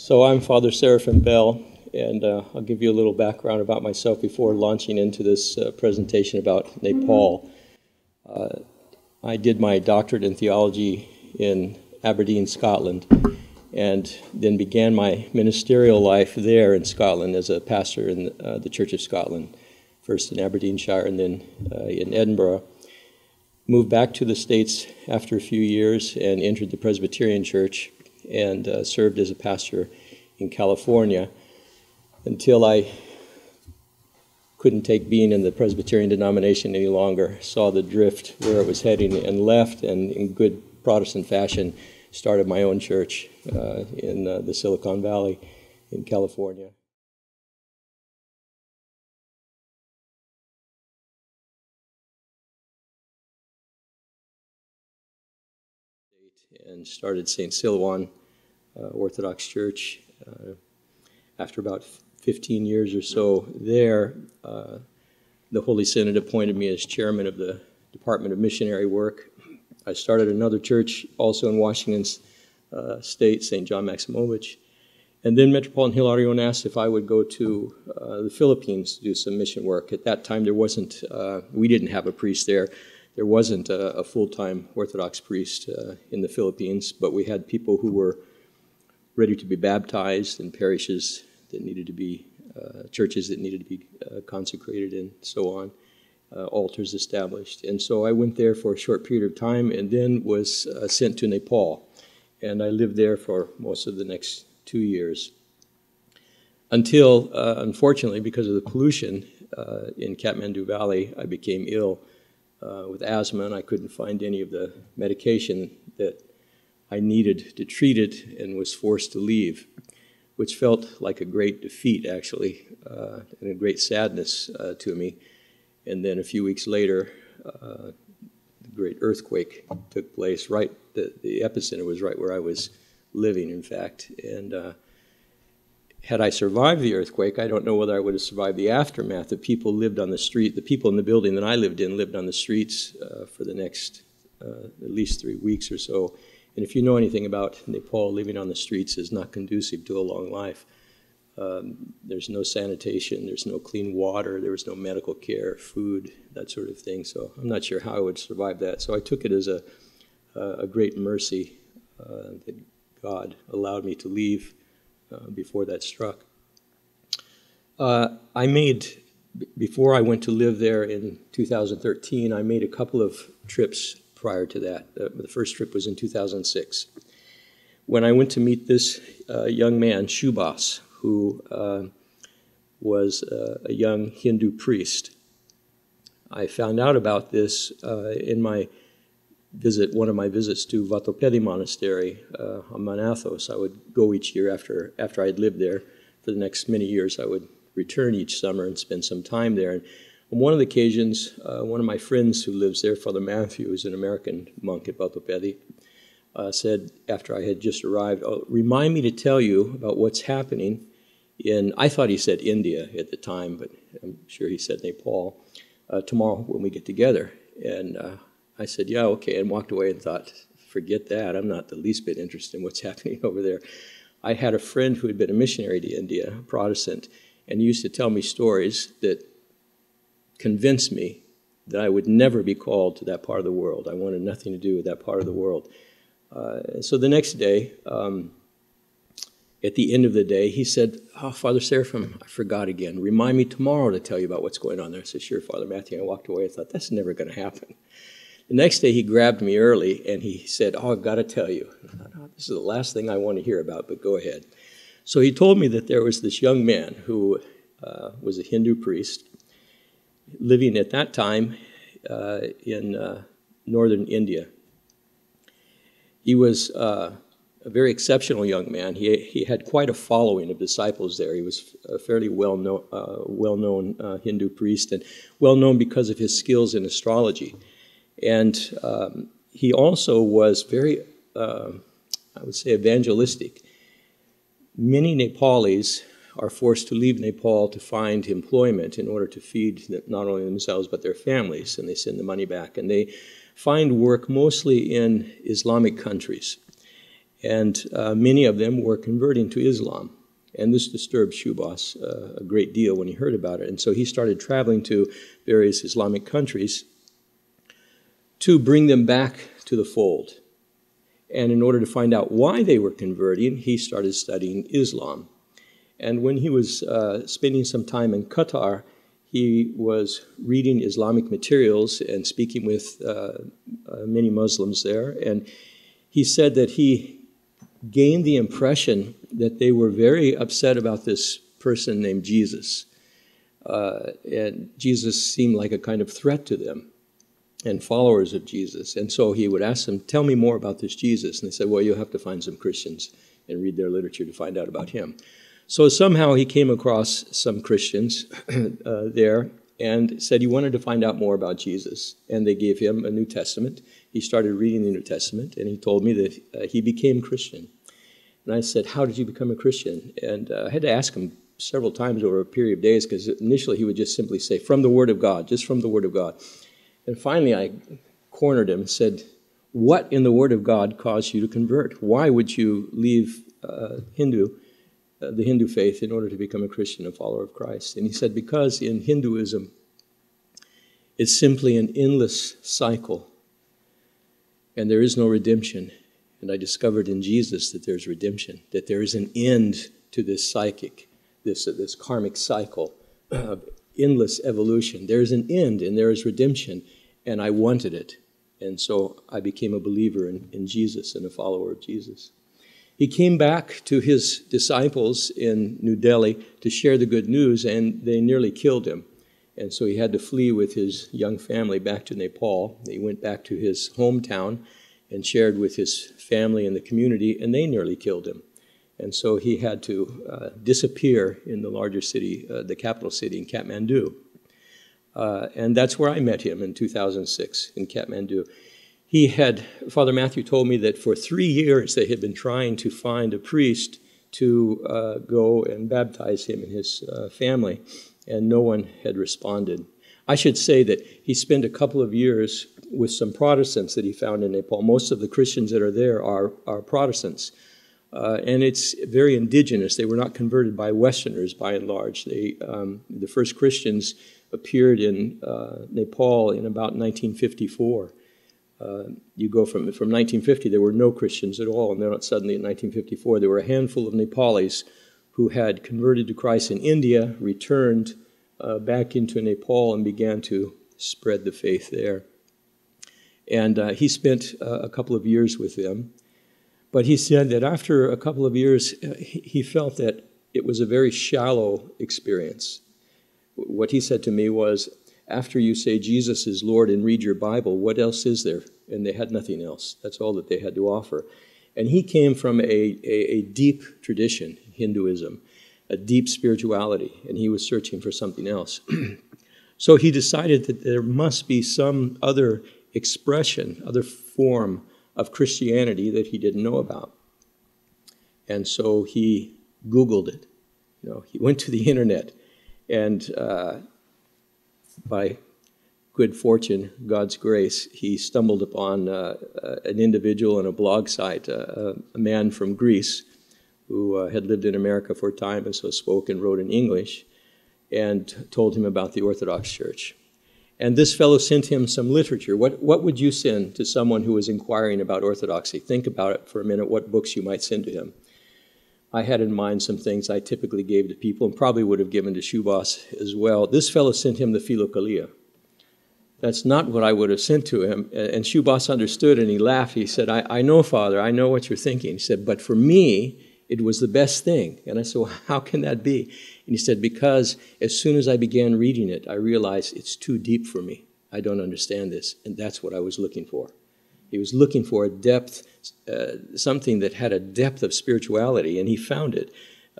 So I'm Father Seraphim Bell, and uh, I'll give you a little background about myself before launching into this uh, presentation about Nepal. Uh, I did my doctorate in theology in Aberdeen, Scotland, and then began my ministerial life there in Scotland as a pastor in uh, the Church of Scotland, first in Aberdeenshire and then uh, in Edinburgh. Moved back to the States after a few years and entered the Presbyterian Church and uh, served as a pastor in California until I couldn't take being in the Presbyterian denomination any longer, saw the drift where it was heading, and left, and in good Protestant fashion, started my own church uh, in uh, the Silicon Valley in California. And started St. Silouan uh, Orthodox Church. Uh, after about 15 years or so there, uh, the Holy Synod appointed me as chairman of the Department of Missionary Work. I started another church also in Washington uh, State, St. John Maximovich. And then Metropolitan Hilarion asked if I would go to uh, the Philippines to do some mission work. At that time, there wasn't, uh, we didn't have a priest there. There wasn't a, a full time Orthodox priest uh, in the Philippines, but we had people who were ready to be baptized in parishes that needed to be, uh, churches that needed to be uh, consecrated and so on, uh, altars established. And so I went there for a short period of time and then was uh, sent to Nepal. And I lived there for most of the next two years. Until, uh, unfortunately, because of the pollution in Kathmandu Valley, I became ill with asthma and I couldn't find any of the medication that I needed to treat it and was forced to leave, which felt like a great defeat, actually, uh, and a great sadness uh, to me. And then a few weeks later, uh, the great earthquake took place. Right, the, the epicenter was right where I was living, in fact. And uh, had I survived the earthquake, I don't know whether I would have survived the aftermath. The people lived on the street. The people in the building that I lived in lived on the streets uh, for the next uh, at least three weeks or so and if you know anything about Nepal, living on the streets is not conducive to a long life. Um, there's no sanitation, there's no clean water, there was no medical care, food, that sort of thing. So I'm not sure how I would survive that. So I took it as a, a great mercy uh, that God allowed me to leave uh, before that struck. Uh, I made, before I went to live there in 2013, I made a couple of trips prior to that. The first trip was in 2006. When I went to meet this uh, young man, Shubas, who uh, was a young Hindu priest, I found out about this in my visit, one of my visits to Vatopedi Monastery uh, on Mount Athos. I would go each year after, after I'd lived there. For the next many years, I would return each summer and spend some time there. And on one of the occasions, uh, one of my friends who lives there, Father Matthew, who's an American monk at Vatopedi, uh, said after I had just arrived, oh, remind me to tell you about what's happening in, I thought he said India at the time, but I'm sure he said Nepal, uh, tomorrow when we get together. And uh, I said, yeah, okay, and walked away and thought, forget that. I'm not the least bit interested in what's happening over there. I had a friend who had been a missionary to India, a Protestant, and used to tell me stories that convinced me that I would never be called to that part of the world. I wanted nothing to do with that part of the world. Uh, so the next day, um, at the end of the day, he said, Oh, Father Seraphim, I forgot again. Remind me tomorrow to tell you about what's going on there. I said, Sure, Father Matthew. I walked away. I thought, That's never going to happen. The next day, he grabbed me early and he said, Oh, I've got to tell you. Thought, oh, this is the last thing I want to hear about, but go ahead. So he told me that there was this young man who uh, was a Hindu priest living at that time uh, in uh, northern India. He was uh, a very exceptional young man. He, he had quite a following of disciples there. He was a fairly well known, uh, well known uh, Hindu priest and well known because of his skills in astrology. And um, he also was very, uh, I would say, evangelistic. Many Nepalis are forced to leave Nepal to find employment in order to feed not only themselves but their families, and they send the money back. And they find work mostly in Islamic countries. And uh, many of them were converting to Islam. And this disturbed Shubas uh, a great deal when he heard about it. And so he started traveling to various Islamic countries to bring them back to the fold. And in order to find out why they were converting, he started studying Islam. And when he was uh, spending some time in Qatar, he was reading Islamic materials and speaking with uh, uh, many Muslims there. And he said that he gained the impression that they were very upset about this person named Jesus. Uh, and Jesus seemed like a kind of threat to them and followers of Jesus. And so he would ask them, Tell me more about this Jesus. And they said, Well, you'll have to find some Christians and read their literature to find out about him. So somehow he came across some Christians uh, there and said he wanted to find out more about Jesus. And they gave him a New Testament. He started reading the New Testament and he told me that uh, he became Christian. And I said, How did you become a Christian? And uh, I had to ask him several times over a period of days because initially he would just simply say, From the Word of God, just from the Word of God. And finally, I cornered him and said, What in the Word of God caused you to convert? Why would you leave uh, Hindu, uh, the Hindu faith, in order to become a Christian, a follower of Christ? And he said, Because in Hinduism, it's simply an endless cycle, and there is no redemption. And I discovered in Jesus that there's redemption, that there is an end to this psychic, this, uh, this karmic cycle of endless evolution. There is an end and there is redemption and I wanted it. And so I became a believer in, in Jesus and a follower of Jesus. He came back to his disciples in New Delhi to share the good news, and they nearly killed him. And so he had to flee with his young family back to Nepal. He went back to his hometown and shared with his family and the community, and they nearly killed him. And so he had to uh, disappear in the larger city, uh, the capital city in Kathmandu. Uh, and that's where I met him in 2006 in Kathmandu. He had, Father Matthew told me that for three years they had been trying to find a priest to uh, go and baptize him and his uh, family, and no one had responded. I should say that he spent a couple of years with some Protestants that he found in Nepal. Most of the Christians that are there are, are Protestants. Uh, and it's very indigenous. They were not converted by Westerners by and large. They, um, the first Christians appeared in uh, Nepal in about 1954. Uh, you go from, from 1950, there were no Christians at all, and then suddenly in 1954, there were a handful of Nepalis who had converted to Christ in India, returned uh, back into Nepal, and began to spread the faith there. And uh, he spent uh, a couple of years with them. But he said that after a couple of years, uh, he felt that it was a very shallow experience what he said to me was, after you say Jesus is Lord and read your Bible, what else is there? And they had nothing else. That's all that they had to offer. And he came from a, a, a deep tradition, Hinduism, a deep spirituality, and he was searching for something else. so he decided that there must be some other expression, other form of Christianity that he didn't know about. And so he Googled it. You know, he went to the internet and uh, by good fortune, God's grace, he stumbled upon uh, uh an individual on a blog site, uh, a man from Greece who uh, had lived in America for a time and so spoke and wrote in English, and told him about the Orthodox Church. And this fellow sent him some literature. What, what would you send to someone who was inquiring about Orthodoxy? Think about it for a minute, what books you might send to him. I had in mind some things I typically gave to people and probably would have given to Shubas as well. This fellow sent him the Philokalia. That's not what I would have sent to him. And Shubas understood and he laughed. He said, I, I know, Father, I know what you're thinking. He said, but for me, it was the best thing. And I said, well, how can that be? And he said, because as soon as I began reading it, I realized it's too deep for me. I don't understand this. And that's what I was looking for. He was looking for a depth, uh, something that had a depth of spirituality, and he found it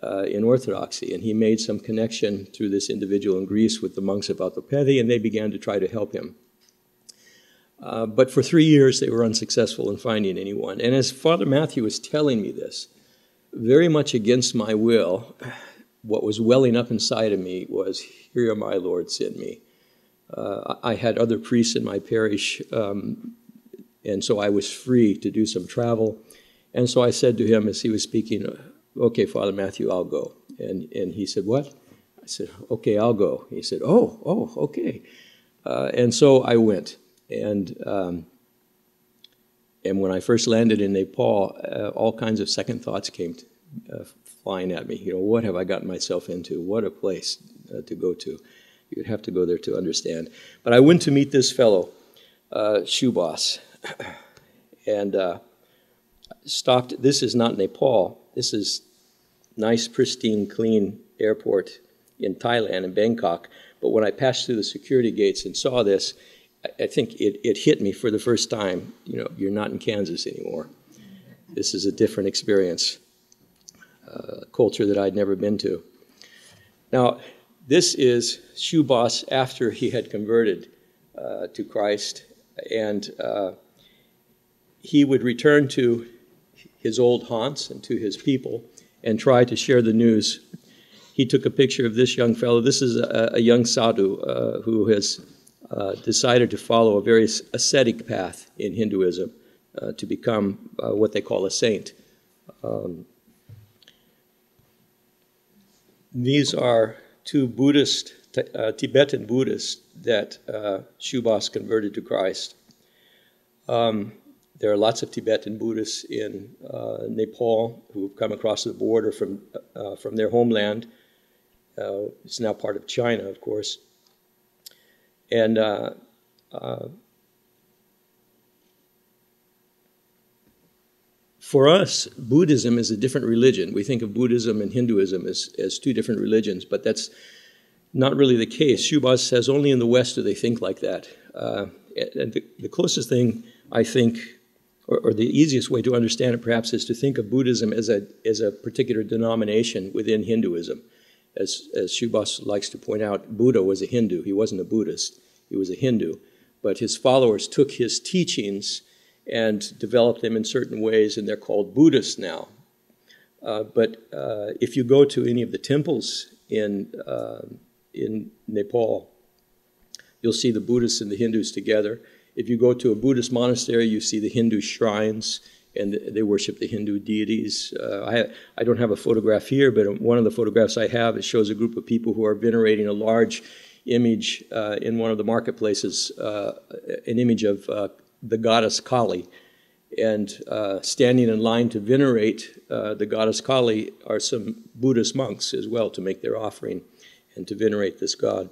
uh, in Orthodoxy. And he made some connection through this individual in Greece with the monks of Vatopedi, and they began to try to help him. Uh, but for three years, they were unsuccessful in finding anyone. And as Father Matthew was telling me this, very much against my will, what was welling up inside of me was, Here, my Lord, send me. Uh, I had other priests in my parish um, and so I was free to do some travel. And so I said to him as he was speaking, Okay, Father Matthew, I'll go. And, and he said, What? I said, Okay, I'll go. He said, Oh, oh, okay. Uh, and so I went. And, um, and when I first landed in Nepal, uh, all kinds of second thoughts came to, uh, flying at me. You know, what have I gotten myself into? What a place uh, to go to. You'd have to go there to understand. But I went to meet this fellow, uh, Shubhas, and uh, stopped. This is not Nepal. This is nice, pristine, clean airport in Thailand, in Bangkok. But when I passed through the security gates and saw this, I, think it, it hit me for the first time. You know, you're not in Kansas anymore. This is a different experience, uh, culture that I'd never been to. Now, this is Shubhas after he had converted uh, to Christ, and uh, he would return to his old haunts and to his people and try to share the news. He took a picture of this young fellow. This is a, a young sadhu uh, who has uh, decided to follow a very ascetic path in Hinduism uh, to become uh, what they call a saint. Um, these are two Buddhist, uh, Tibetan Buddhists that uh, Shubhas converted to Christ. Um, there are lots of Tibetan Buddhists in uh, Nepal who've come across the border from, uh, from their homeland. Uh, it's now part of China, of course. And uh, for us, Buddhism is a different religion. We think of Buddhism and Hinduism as, as two different religions, but that's not really the case. Shubhas says only in the West do they think like that. Uh, and the, the, closest thing, I think, or, or, the easiest way to understand it perhaps, is to think of Buddhism as a, as a particular denomination within Hinduism. As, as Shubhas likes to point out, Buddha was a Hindu. He wasn't a Buddhist, he was a Hindu. But his followers took his teachings and developed them in certain ways, and they're called Buddhists now. Uh, but uh, if you go to any of the temples in, uh, in Nepal, you'll see the Buddhists and the Hindus together. If you go to a Buddhist monastery, you see the Hindu shrines, and they worship the Hindu deities. Uh, I, I don't have a photograph here, but one of the photographs I have, it shows a group of people who are venerating a large image uh, in one of the marketplaces, uh, an image of the goddess Kali. And uh, standing in line to venerate uh, the goddess Kali are some Buddhist monks as well to make their offering and to venerate this god.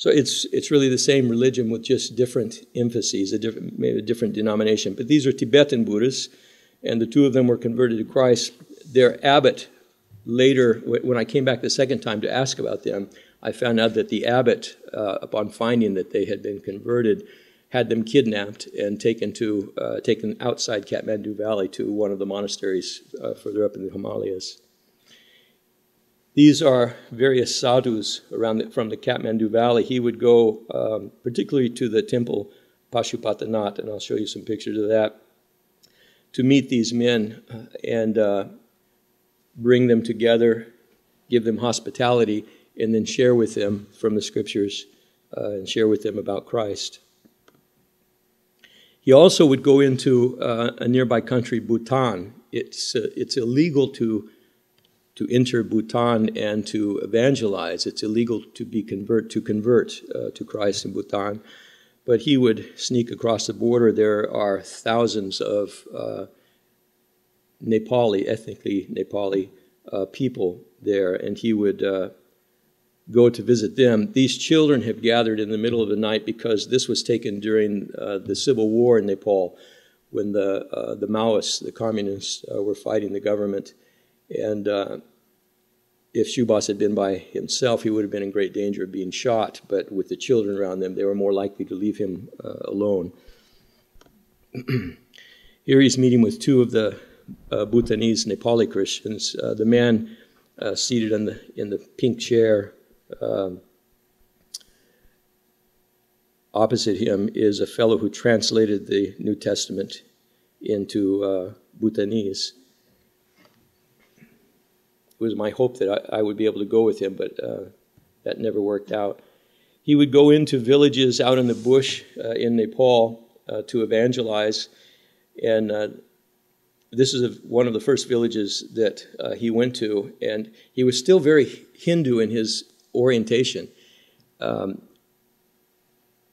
So it's, it's really the same religion with just different emphases, a different, maybe a different denomination. But these are Tibetan Buddhists, and the two of them were converted to Christ. Their abbot later, when I came back the second time to ask about them, I found out that the abbot, uh, upon finding that they had been converted, had them kidnapped and taken to uh, taken outside Kathmandu Valley to one of the monasteries uh, further up in the Himalayas. These are various sadhus around the, from the Kathmandu Valley. He would go um, particularly to the temple Pashupatinath, and I'll show you some pictures of that, to meet these men uh, and uh, bring them together, give them hospitality, and then share with them from the scriptures uh, and share with them about Christ. He also would go into uh, a nearby country, Bhutan. It's, uh, it's illegal to, to enter Bhutan and to evangelize. It's illegal to be convert to convert uh, to Christ in Bhutan. But he would sneak across the border. There are thousands of uh, Nepali, ethnically Nepali uh, people there, and he would uh, go to visit them. These children have gathered in the middle of the night because this was taken during uh, the civil war in Nepal when the, uh, the Maoists, the communists, uh, were fighting the government. And uh, if Shubas had been by himself, he would have been in great danger of being shot. But with the children around them, they were more likely to leave him uh, alone. Here he's meeting with two of the uh, Bhutanese Nepali Christians. the man seated in the, in the pink chair um, opposite him is a fellow who translated the New Testament into uh, Bhutanese. It was my hope that I, I, would be able to go with him, but uh, that never worked out. He would go into villages out in the bush uh, in Nepal uh, to evangelize, and uh, this is a, one of the first villages that uh, he went to, and he was still very Hindu in his orientation. Um,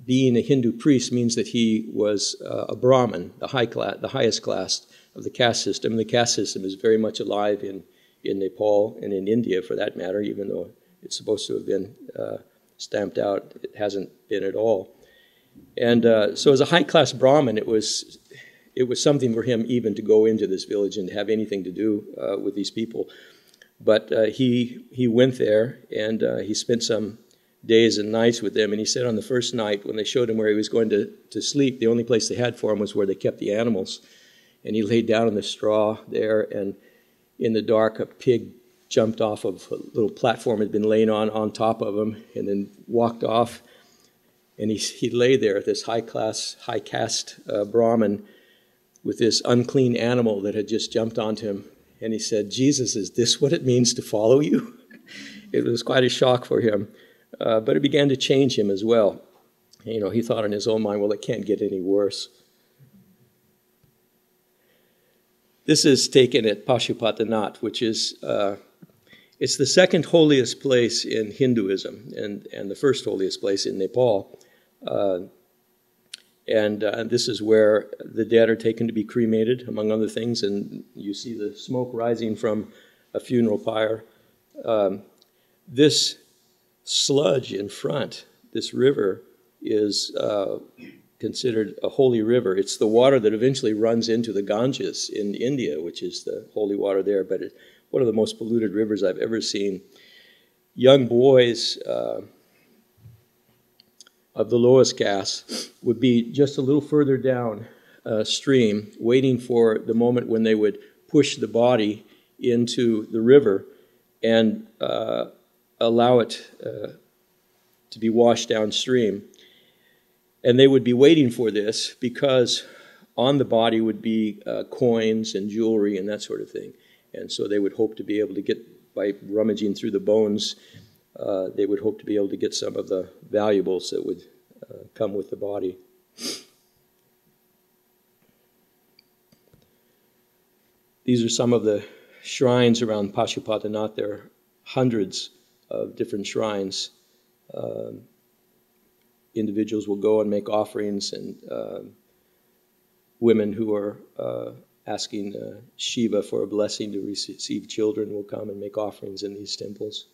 being a Hindu priest means that he was uh, a Brahmin, the high class, the highest class of the caste system. The caste system is very much alive in, in Nepal and in India, for that matter, even though it's supposed to have been uh, stamped out. It hasn't been at all. And uh, so, as a high class Brahmin, it was it was something for him even to go into this village and have anything to do uh, with these people. But uh, he he went there and uh, he spent some days and nights with them. And he said on the first night when they showed him where he was going to, to sleep, the only place they had for him was where they kept the animals. And he laid down on the straw there, and in the dark, a pig jumped off of a little platform that had been laying on on top of him, and then walked off. And he, he lay there, this high class, high caste uh, Brahmin, with this unclean animal that had just jumped onto him. And he said, Jesus, is this what it means to follow you? it was quite a shock for him. Uh, but it began to change him as well. You know, he thought in his own mind, well, it can't get any worse. This is taken at Pashupatinath, which is uh, it's the second holiest place in Hinduism and, and the first holiest place in Nepal. Uh, and uh, this is where the dead are taken to be cremated, among other things. And you see the smoke rising from a funeral pyre. Um, this sludge in front, this river, is uh, considered a holy river. It's the water that eventually runs into the Ganges in India, which is the holy water there, but it's one of the most polluted rivers I've ever seen. Young boys uh, of the lowest caste would be just a little further down uh, stream, waiting for the moment when they would push the body into the river and uh, allow it uh, to be washed downstream. And they would be waiting for this because on the body would be uh, coins and jewelry and that sort of thing. And so they would hope to be able to get, by rummaging through the bones, uh, they would hope to be able to get some of the valuables that would uh, come with the body. These are some of the shrines around Pashupatinath. There are hundreds of different shrines. Um, individuals will go and make offerings, and uh, women who are uh, asking uh, Shiva for a blessing to receive children will come and make offerings in these temples.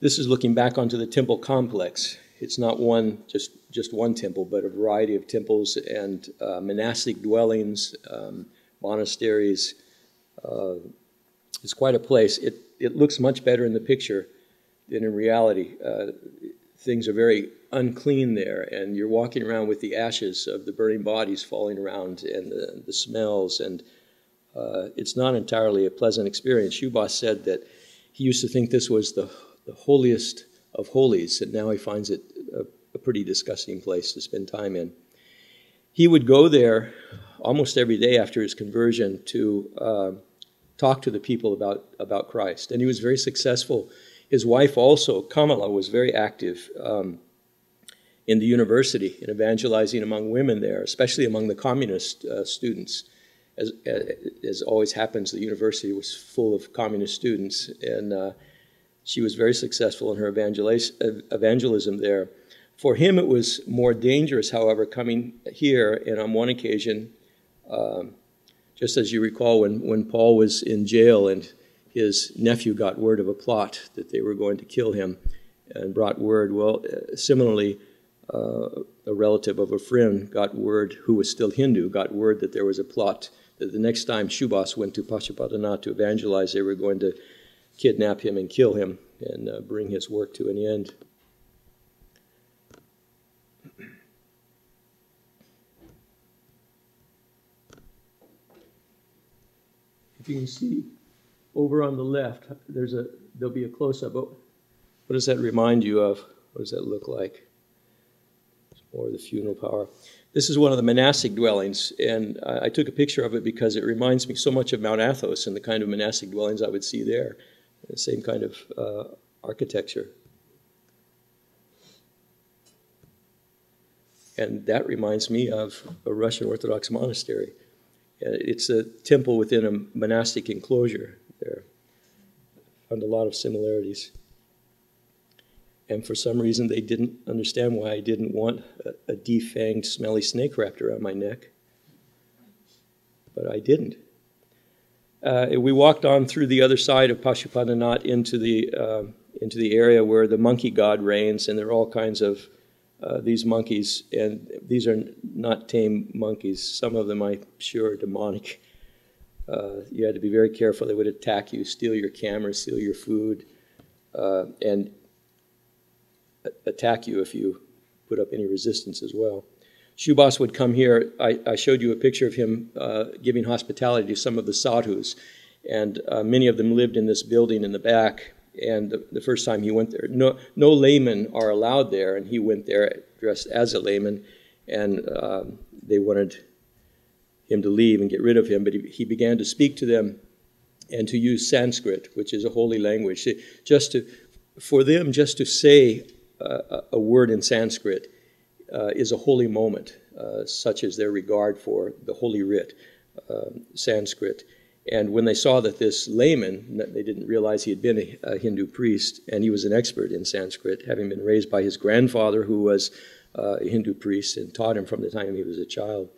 This is looking back onto the temple complex. It's not one just just one temple, but a variety of temples and uh, monastic dwellings, um, monasteries. Uh, it's quite a place. It it looks much better in the picture than in reality. Uh, things are very unclean there, and you're walking around with the ashes of the burning bodies falling around and the, the smells, and uh, it's not entirely a pleasant experience. Shubhas said that he used to think this was the, the holiest of holies, and now he finds it a, a pretty disgusting place to spend time in. He would go there almost every day after his conversion to uh, talk to the people about, about Christ. And he was very successful. His wife also, Kamala, was very active um, in the university in evangelizing among women there, especially among the communist uh, students. As, as always happens, the university was full of communist students, and uh, she was very successful in her evangelism there. For him, it was more dangerous, however, coming here, and on one occasion, um, just as you recall when, when Paul was in jail and his nephew got word of a plot that they were going to kill him and brought word. Well, uh, similarly, uh, a relative of a friend got word, who was still Hindu, got word that there was a plot that the next time Shubhas went to Pashupatinath to evangelize, they were going to kidnap him and kill him and uh, bring his work to an end. If you can see over on the left, there's a there'll be a close-up. what does that remind you of? What does that look like? More the funeral pyre. This is one of the monastic dwellings, and I, I, took a picture of it because it reminds me so much of Mount Athos and the kind of monastic dwellings I would see there. The same kind of uh, architecture. And that reminds me of a Russian Orthodox monastery It's a temple within a monastic enclosure there. Found a lot of similarities. And for some reason, they didn't understand why I didn't want a, a defanged, smelly snake wrapped around my neck. But I didn't. Uh, we walked on through the other side of Pashupatinath into the, uh, into the area where the monkey god reigns, and there are all kinds of uh, these monkeys, and these are not tame monkeys. Some of them, I'm sure, are demonic. Uh, you had to be very careful. They would attack you, steal your camera, steal your food, uh, and attack you if you put up any resistance as well. Shubas would come here. I, I, showed you a picture of him uh, giving hospitality to some of the sadhus, and uh, many of them lived in this building in the back. And the, the, first time he went there, no, no laymen are allowed there, and he went there dressed as a layman, and um, they wanted him to leave and get rid of him, but he, he began to speak to them and to use Sanskrit, which is a holy language. Just to, for them, just to say uh, a word in Sanskrit uh, is a holy moment, uh, such as their regard for the Holy Writ, um, Sanskrit. And when they saw that this layman, they didn't realize he had been a, a, Hindu priest, and he was an expert in Sanskrit, having been raised by his grandfather, who was uh, a Hindu priest and taught him from the time he was a child.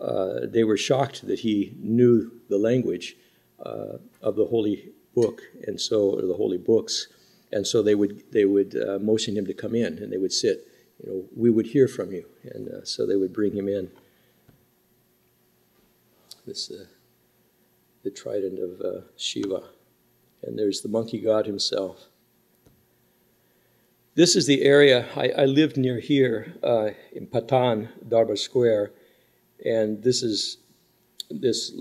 Uh, they were shocked that he knew the language uh, of the holy book, and so or the holy books, and so they would they would uh, motion him to come in, and they would sit you know, we would hear from you. And uh, so they would bring him in. This, uh, the trident of Shiva. And there's the monkey god himself. This is the area, I, I lived near here in Patan, Darbar Square. And this is this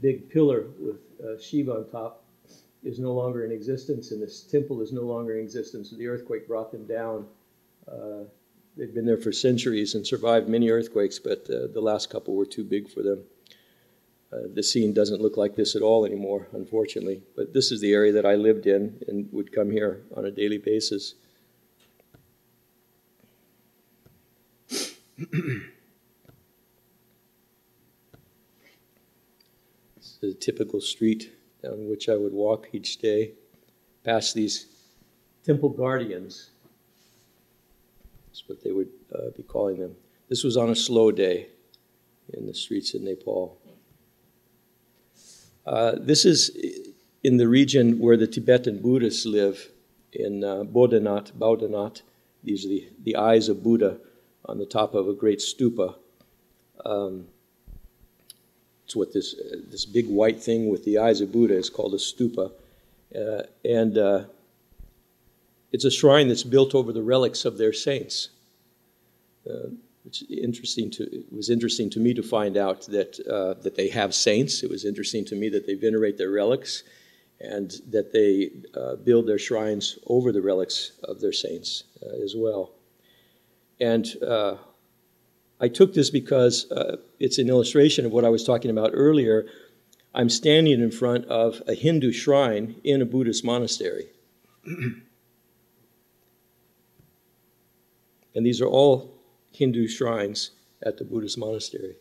big pillar with uh, Shiva on top is no longer in existence, and this temple is no longer in existence. The earthquake brought them down uh, they've been there for centuries and survived many earthquakes, but uh, the last couple were too big for them. Uh, the scene doesn't look like this at all anymore, unfortunately. But this is the area that I lived in and would come here on a daily basis. a typical street down which I would walk each day, past these temple guardians that's what they would uh, be calling them. This was on a slow day in the streets of Nepal. Uh, this is in the region where the Tibetan Buddhists live in uh, Baudhanath. These are the, the eyes of Buddha on the top of a great stupa. Um, it's what this, uh, this big white thing with the eyes of Buddha is called a stupa. Uh, and uh, it's a shrine that's built over the relics of their saints. Uh, which interesting to, it was interesting to me to find out that, uh, that they have saints. It was interesting to me that they venerate their relics and that they uh, build their shrines over the relics of their saints uh, as well. And uh, I took this because uh, it's an illustration of what I was talking about earlier. I'm standing in front of a Hindu shrine in a Buddhist monastery. And these are all Hindu shrines at the Buddhist monastery.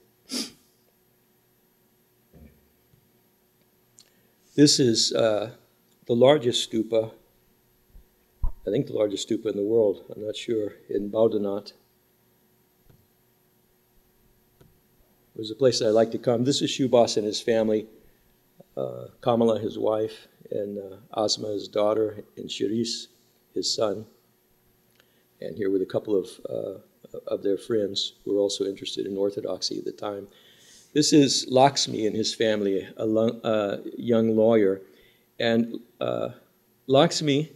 This is uh, the largest stupa, I think the largest stupa in the world, I'm not sure, in Baudhanath. It was a place that I like to come. This is Shubas and his family, uh, Kamala, his wife, and uh, Asma, his daughter, and Shiris, his son and here with a couple of, uh, of their friends who were also interested in Orthodoxy at the time. This is Lakshmi and his family, a uh, young lawyer. And uh, Lakshmi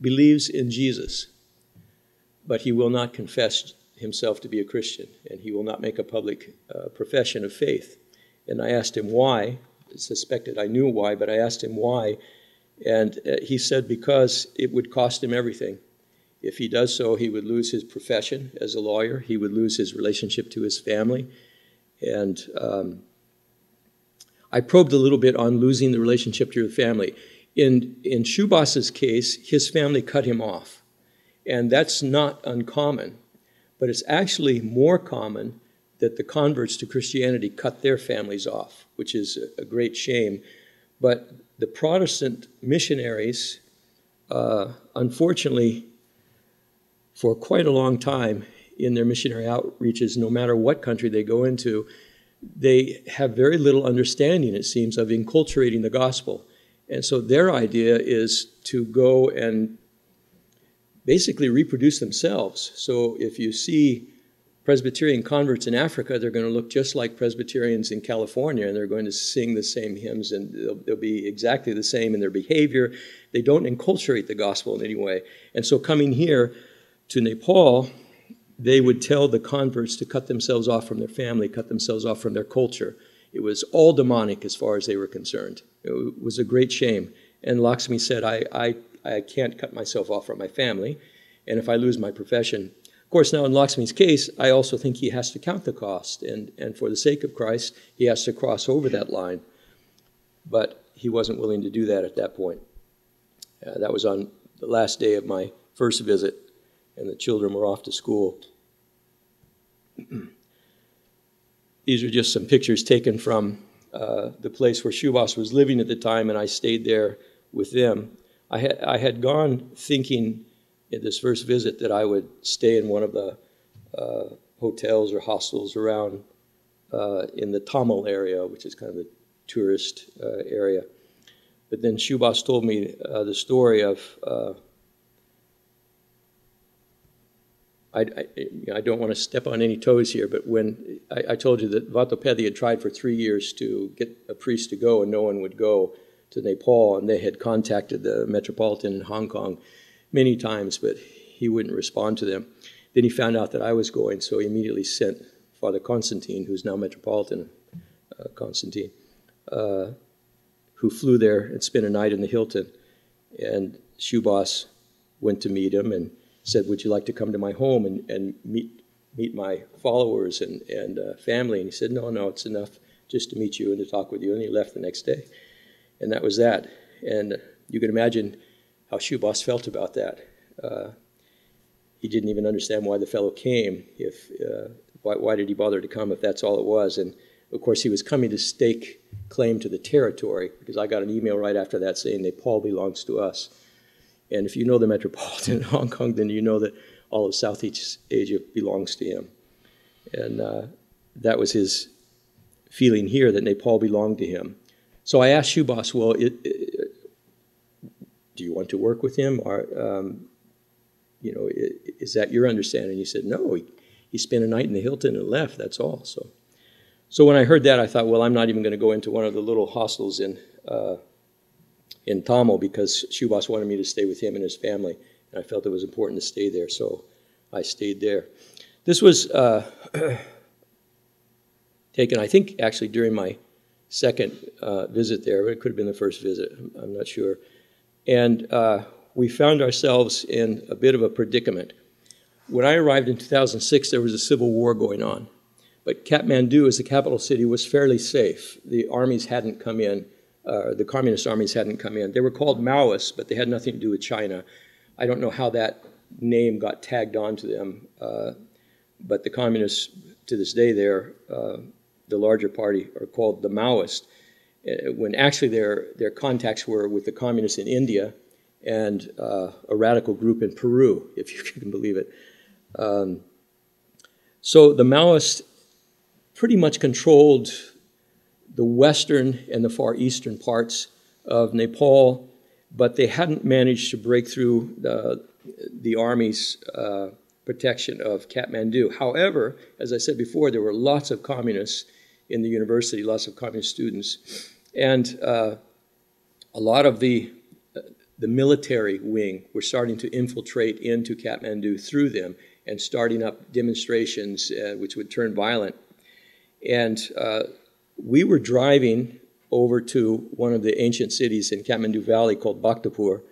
believes in Jesus, but he will not confess himself to be a Christian, and he will not make a public uh, profession of faith. And I asked him why. Suspected I knew why, but I asked him why. And uh, he said because it would cost him everything. If he does so, he would lose his profession as a lawyer, he would lose his relationship to his family. And um, I probed a little bit on losing the relationship to your family. In, in Shubhas's case, his family cut him off. And that's not uncommon, but it's actually more common that the converts to Christianity cut their families off, which is a, great shame. But the Protestant missionaries, uh, unfortunately, for quite a long time in their missionary outreaches, no matter what country they go into, they have very little understanding, it seems, of enculturating the gospel. And so their idea is to go and basically reproduce themselves. So if you see Presbyterian converts in Africa, they're going to look just like Presbyterians in California, and they're going to sing the same hymns, and they'll, they'll, be exactly the same in their behavior. They don't enculturate the gospel in any way. And so, coming here to Nepal, they would tell the converts to cut themselves off from their family, cut themselves off from their culture. It was all demonic as far as they were concerned. It was a great shame. And Lakshmi said, I, I, I can't cut myself off from my family, and if I lose my profession, of course, now in Lakshmi's case, I also think he has to count the cost, and, and for the sake of Christ, he has to cross over that line. But he wasn't willing to do that at that point. Uh, that was on the last day of my first visit, and the children were off to school. These are just some pictures taken from uh, the place where Shubhas was living at the time, and I stayed there with them. I had, I had gone thinking in this first visit that I would stay in one of the uh, hotels or hostels around uh, in the Thamel area, which is kind of the tourist uh, area. But then Shubas told me uh, the story of. Uh, I, I, I, don't want to step on any toes here, but when I, I told you that Vatopedi had tried for three years to get a priest to go and no one would go to Nepal, and they had contacted the Metropolitan in Hong Kong many times, but he wouldn't respond to them. Then he found out that I was going, so he immediately sent Father Constantine, who's now Metropolitan uh, Constantine, uh, who flew there and spent a night in the Hilton. And Shubas went to meet him and said, Would you like to come to my home and, and meet, meet my followers and, and uh, family? And he said, No, no, it's enough just to meet you and to talk with you. And he left the next day. And that was that. And you can imagine how Shubhas felt about that. Uh, he didn't even understand why the fellow came. If uh, why, why, did he bother to come if that's all it was? And of course, he was coming to stake claim to the territory because I got an email right after that saying Nepal belongs to us. And if you know the metropolitan Hong Kong, then you know that all of Southeast Asia belongs to him. And uh, that was his feeling here that Nepal belonged to him. So I asked Shubhas, well, it, it, do you want to work with him? Or, um, you know, is that your understanding? He said, no, he, he spent a night in the Hilton and left, that's all. So, so when I heard that, I thought, well, I'm not even going to go into one of the little hostels in, uh, in Thamel because Shubhas wanted me to stay with him and his family. And I felt it was important to stay there, so I stayed there. This was uh, taken, I think, actually during my second uh, visit there. But it could have been the first visit, I'm not sure. And uh, we found ourselves in a bit of a predicament. When I arrived in 2006, there was a civil war going on. But Kathmandu, as the capital city, was fairly safe. The armies hadn't come in, uh, the communist armies hadn't come in. They were called Maoists, but they had nothing to do with China. I don't know how that name got tagged onto them, uh, but the communists, to this day, there, uh, the larger party, are called the Maoists. Uh, when actually their, their contacts were with the communists in India and uh, a radical group in Peru, if you can believe it. Um, so the Maoists pretty much controlled the western and the far eastern parts of Nepal, but they hadn't managed to break through the, the army's uh, protection of Kathmandu. However, as I said before, there were lots of communists in the university, lots of communist students. And uh, a lot of the, uh, the military wing were starting to infiltrate into Kathmandu through them and starting up demonstrations uh, which would turn violent. And uh, we were driving over to one of the ancient cities in Kathmandu Valley called Bhaktapur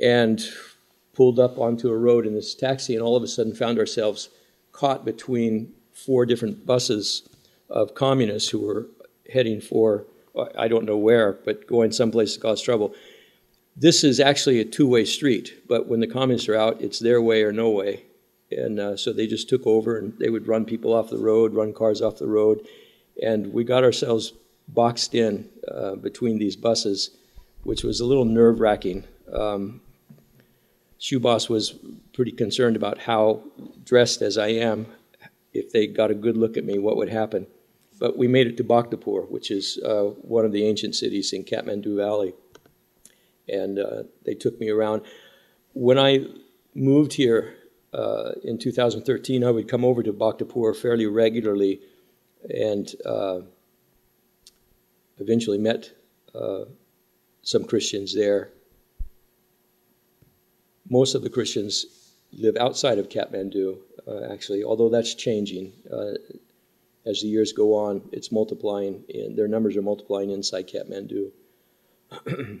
and pulled up onto a road in this taxi and all of a sudden found ourselves caught between four different buses of communists who were heading for, I don't know where, but going someplace to cause trouble. This is actually a two way street, but when the communists are out, it's their way or no way. And uh, so they just took over and they would run people off the road, run cars off the road. And we got ourselves boxed in uh, between these buses, which was a little nerve wracking. Um, Shubhas was pretty concerned about how dressed as I am, if they got a good look at me, what would happen. But we made it to Bhaktapur, which is uh, one of the ancient cities in Kathmandu Valley. And uh, they took me around. When I moved here uh, in 2013, I would come over to Bhaktapur fairly regularly and uh, eventually met uh, some Christians there. Most of the Christians live outside of Kathmandu, uh, actually, although that's changing. As the years go on, it's multiplying, and their numbers are multiplying inside Kathmandu.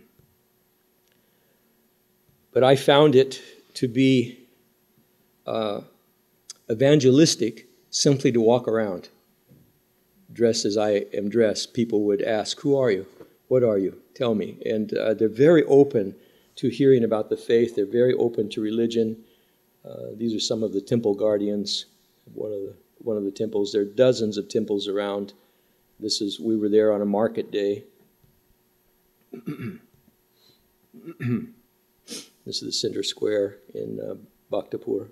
but I found it to be uh, evangelistic simply to walk around. Dressed as I am dressed, people would ask, Who are you? What are you? Tell me. And uh, they're very open to hearing about the faith, they're very open to religion. Uh, these are some of the temple guardians, one of the, one of the temples. There are dozens of temples around. This is, we were there on a market day. this is the center square in uh, Bhaktapur.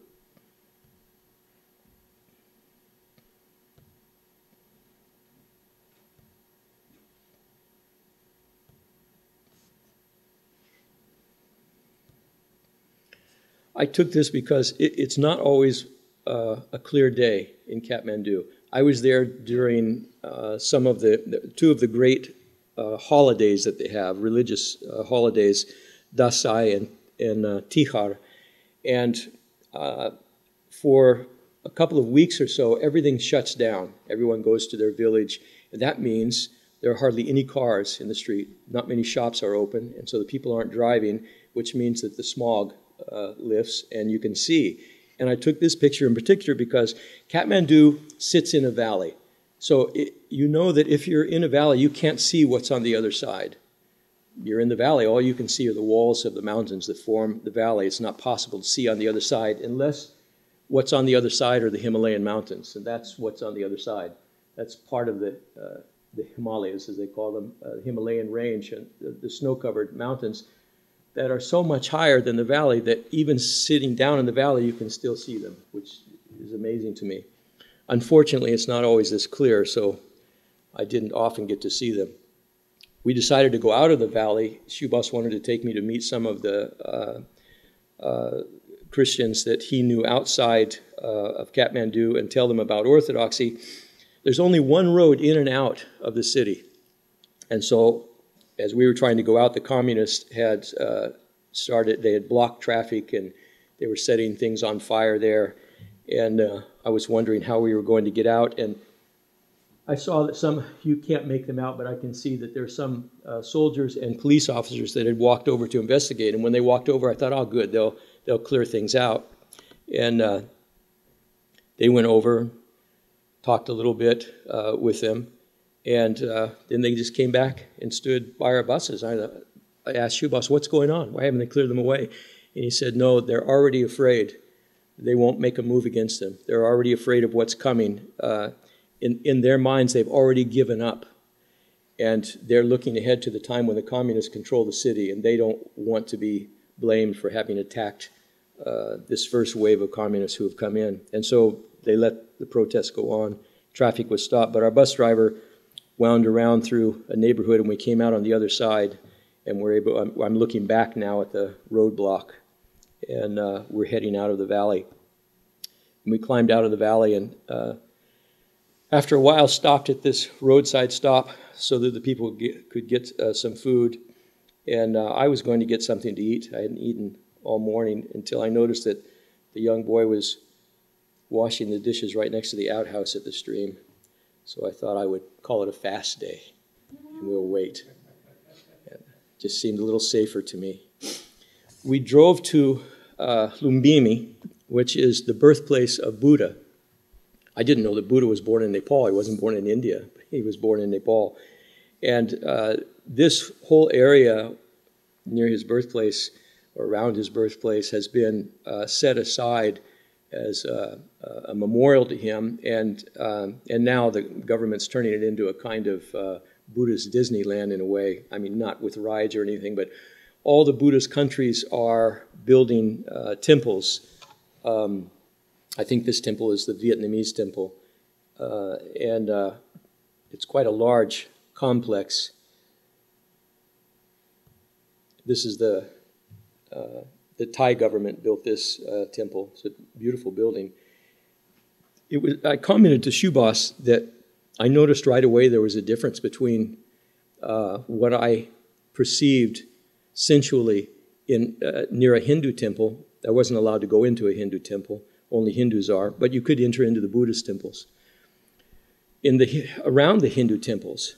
I took this because it, it's not always uh, a clear day in Kathmandu. I was there during uh, some of the, the, two of the great uh, holidays that they have, religious uh, holidays, Dasai and, and uh, Tihar. And uh, for a couple of weeks or so, everything shuts down. Everyone goes to their village. And that means there are hardly any cars in the street. Not many shops are open. And so the people aren't driving, which means that the smog lifts and you can see. And I took this picture in particular because Kathmandu sits in a valley. So it, you know that if you're in a valley, you can't see what's on the other side. You're in the valley, all you can see are the walls of the mountains that form the valley. It's not possible to see on the other side unless what's on the other side are the Himalayan mountains, and that's what's on the other side. That's part of the, uh, the Himalayas, as they call them, uh, Himalayan range, and the, the snow covered mountains that are so much higher than the valley that even sitting down in the valley, you can still see them, which is amazing to me. Unfortunately, it's not always this clear, so I didn't often get to see them. We decided to go out of the valley. Shubhas wanted to take me to meet some of the uh, uh, Christians that he knew outside uh, of Kathmandu and tell them about Orthodoxy. There's only one road in and out of the city. And so as we were trying to go out, the communists had uh, started, they had blocked traffic and they were setting things on fire there. And uh, I was wondering how we were going to get out. And I saw that some, you can't make them out, but I can see that there's some uh, soldiers and police officers that had walked over to investigate. And when they walked over, I thought, oh, good, they'll, they'll clear things out. And uh, they went over, talked a little bit uh, with them. And uh, then they just came back and stood by our buses. I, I asked Shubhas, what's going on? Why haven't they cleared them away? And he said, no, they're already afraid. They won't make a move against them. They're already afraid of what's coming. Uh, in, in their minds, they've already given up. And they're looking ahead to the time when the communists control the city, and they don't want to be blamed for having attacked uh, this first wave of communists who have come in. And so they let the protests go on. Traffic was stopped, but our bus driver wound around through a neighborhood and we came out on the other side and we're able i'm, I'm looking back now at the roadblock and uh, we're heading out of the valley. And we climbed out of the valley and uh, after a while stopped at this roadside stop so that the people get, could get uh, some food. And uh, i was going to get something to eat. I hadn't eaten all morning until i noticed that the young boy was washing the dishes right next to the outhouse at the stream so I thought I would call it a fast day, and we'll wait. It just seemed a little safer to me. We drove to uh, Lumbini, which is the birthplace of Buddha. I didn't know that Buddha was born in Nepal. He wasn't born in India. He was born in Nepal. And uh, this whole area near his birthplace, or around his birthplace, has been uh, set aside as a, a memorial to him. And, um, and now the government's turning it into a kind of uh, Buddhist Disneyland in a way. I mean, not with rides or anything, but all the Buddhist countries are building uh, temples. Um, I think this temple is the Vietnamese temple. Uh, and uh, it's quite a large complex. This is the uh, the Thai government built this uh, temple. It's a beautiful building. It was, I commented to Shubhas that I noticed right away there was a difference between uh, what I perceived sensually in, uh, near a Hindu temple. I wasn't allowed to go into a Hindu temple, only Hindus are, but you could enter into the Buddhist temples. In the, around the Hindu temples,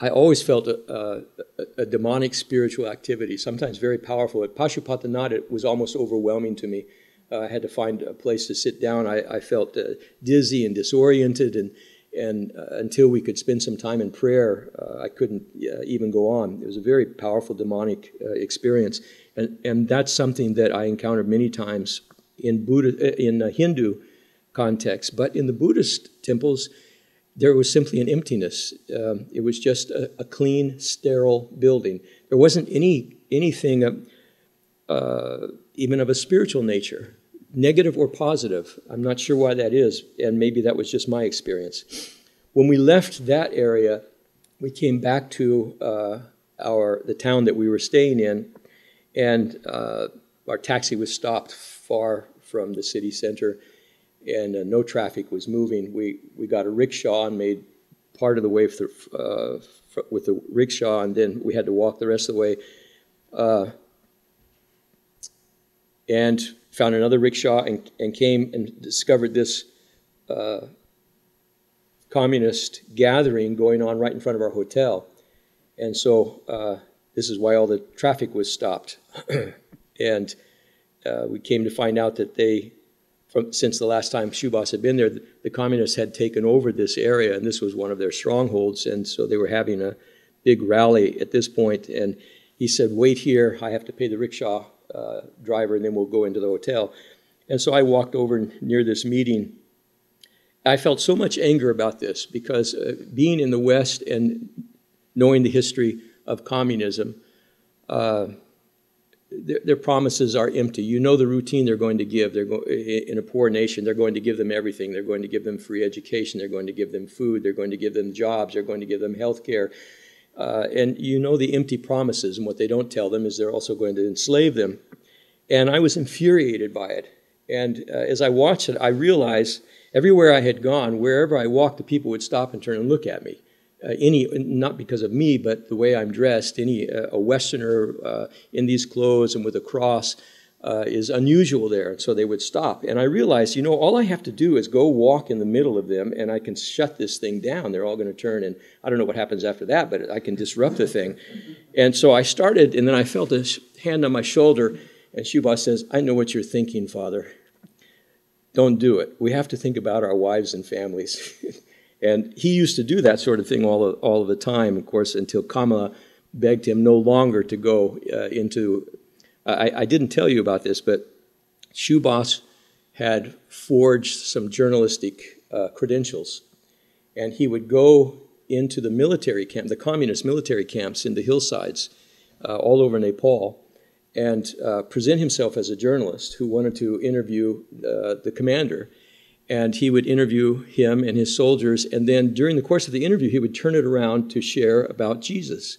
I always felt a, a, a, demonic spiritual activity, sometimes very powerful. At Pashupatinath, it was almost overwhelming to me. Uh, I had to find a place to sit down. I, I felt uh, dizzy and disoriented, and, and uh, until we could spend some time in prayer, uh, I couldn't uh, even go on. It was a very powerful demonic uh, experience, and, and that's something that I encountered many times in Buddha, in Hindu context. But in the Buddhist temples, there was simply an emptiness. Um, it was just a, a, clean, sterile building. There wasn't any anything uh, uh, even of a spiritual nature, negative or positive. I'm not sure why that is, and maybe that was just my experience. When we left that area, we came back to uh, our the town that we were staying in, and uh, our taxi was stopped far from the city center and uh, no traffic was moving. We, we got a rickshaw and made part of the way uh, with the rickshaw, and then we had to walk the rest of the way. Uh, and found another rickshaw and, and came and discovered this uh, communist gathering going on right in front of our hotel. And so uh, this is why all the traffic was stopped. and uh, we came to find out that they from, since the last time Shubhas had been there, the, the, communists had taken over this area, and this was one of their strongholds. And so they were having a big rally at this point. And he said, "Wait here. I have to pay the rickshaw uh, driver, and then we'll go into the hotel." And so I walked over near this meeting. I felt so much anger about this because uh, being in the West and knowing the history of communism. Uh, their, their, promises are empty. You know the routine they're going to give. They're go, in a poor nation, they're going to give them everything. They're going to give them free education. They're going to give them food. They're going to give them jobs. They're going to give them health care. Uh, and you know the empty promises, and what they don't tell them is they're also going to enslave them. And I was infuriated by it. And uh, as I watched it, I realized everywhere I had gone, wherever I walked, the people would stop and turn and look at me uh, any, not because of me, but the way I'm dressed, any uh, a Westerner uh, in these clothes and with a cross uh, is unusual there. And so they would stop. And I realized, you know, all I have to do is go walk in the middle of them and I can shut this thing down. They're all going to turn. And I don't know what happens after that, but I can disrupt the thing. And so I started, and then I felt a hand on my shoulder. And Shubha says, I know what you're thinking, Father. Don't do it. We have to think about our wives and families. And he used to do that sort of thing all of, all of the time, of course, until Kamala begged him no longer to go uh, into. I, I, didn't tell you about this, but Shubhas had forged some journalistic uh, credentials, and he would go into the military camp, the communist military camps in the hillsides uh, all over Nepal, and uh, present himself as a journalist who wanted to interview uh, the commander and he would interview him and his soldiers. And then during the course of the interview, he would turn it around to share about Jesus.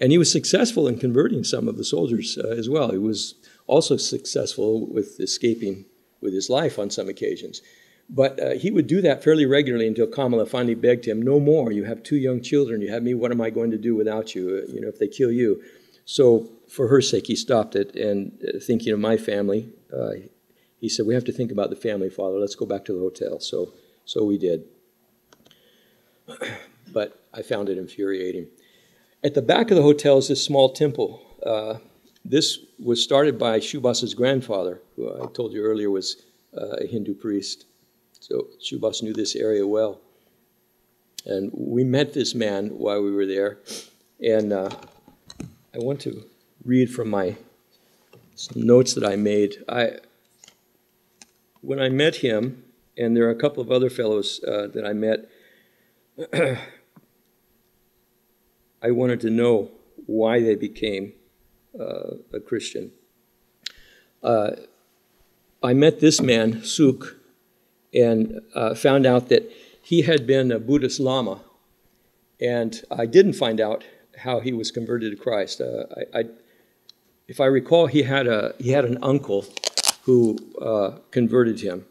And he was successful in converting some of the soldiers uh, as well. He was also successful with escaping with his life on some occasions. But uh, he would do that fairly regularly until Kamala finally begged him, No more. You have two young children. You have me. What am I going to do without you? Uh, you know, if they kill you. So, for her sake, he stopped it. And uh, thinking of my family, uh, he said, We have to think about the family, Father. Let's go back to the hotel. So, so we did. But I found it infuriating. At the back of the hotel is this small temple. Uh, this was started by Shubhas's grandfather, who I told you earlier was uh, a Hindu priest. So Shubhas knew this area well. And we met this man while we were there. And uh, I want to read from my some notes that I made. I, when I met him, and there are a couple of other fellows uh, that I met, I wanted to know why they became uh, a Christian. Uh, I met this man, Suk, and uh, found out that he had been a Buddhist Lama. And I didn't find out how he was converted to Christ. Uh, I, I, if I recall, he had, a, he had an uncle who uh, converted him,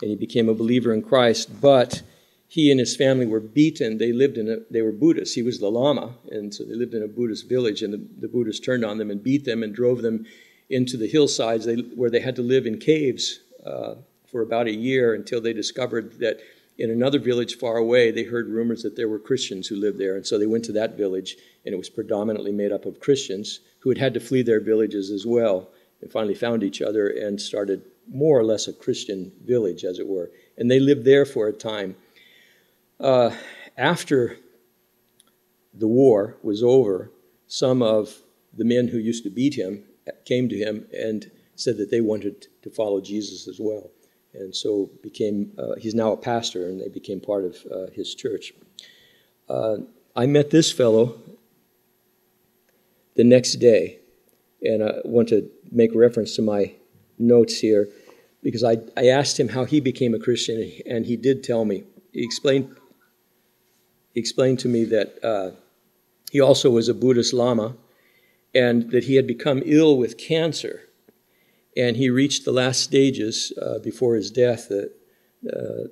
and he became a believer in Christ, but he and his family were beaten. They lived in a, they were Buddhists. He was the Lama, and so they lived in a Buddhist village, and the, the Buddhists turned on them and beat them and drove them into the hillsides they, where they had to live in caves uh, for about a year until they discovered that in another village far away, they heard rumors that there were Christians who lived there. And so they went to that village, and it was predominantly made up of Christians who had had to flee their villages as well, and finally found each other and started more or less a Christian village, as it were. And they lived there for a time. Uh, after the war was over, some of the men who used to beat him came to him and said that they wanted to follow Jesus as well. And so became uh, he's now a pastor, and they became part of uh, his church. Uh, I met this fellow the next day, and I want to make reference to my notes here because I, I asked him how he became a Christian, and he did tell me. He explained he explained to me that uh, he also was a Buddhist Lama and that he had become ill with cancer. And he reached the last stages uh, before his death. That uh,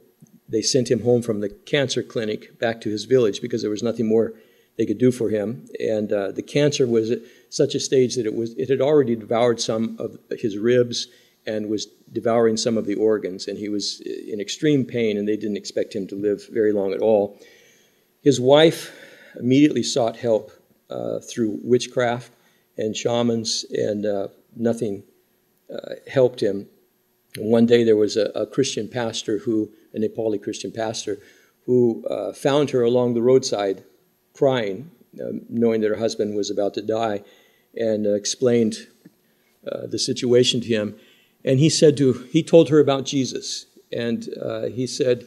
they sent him home from the cancer clinic back to his village because there was nothing more they could do for him. And uh, the cancer was at such a stage that it was it had already devoured some of his ribs and was devouring some of the organs. And he was in extreme pain, and they didn't expect him to live very long at all. His wife immediately sought help uh, through witchcraft and shamans, and uh, nothing uh, helped him. And one day there was a, a, Christian pastor who, a Nepali Christian pastor, who uh, found her along the roadside crying, uh, knowing that her husband was about to die, and uh, explained the situation to him. And he said to, he told her about Jesus, and he said,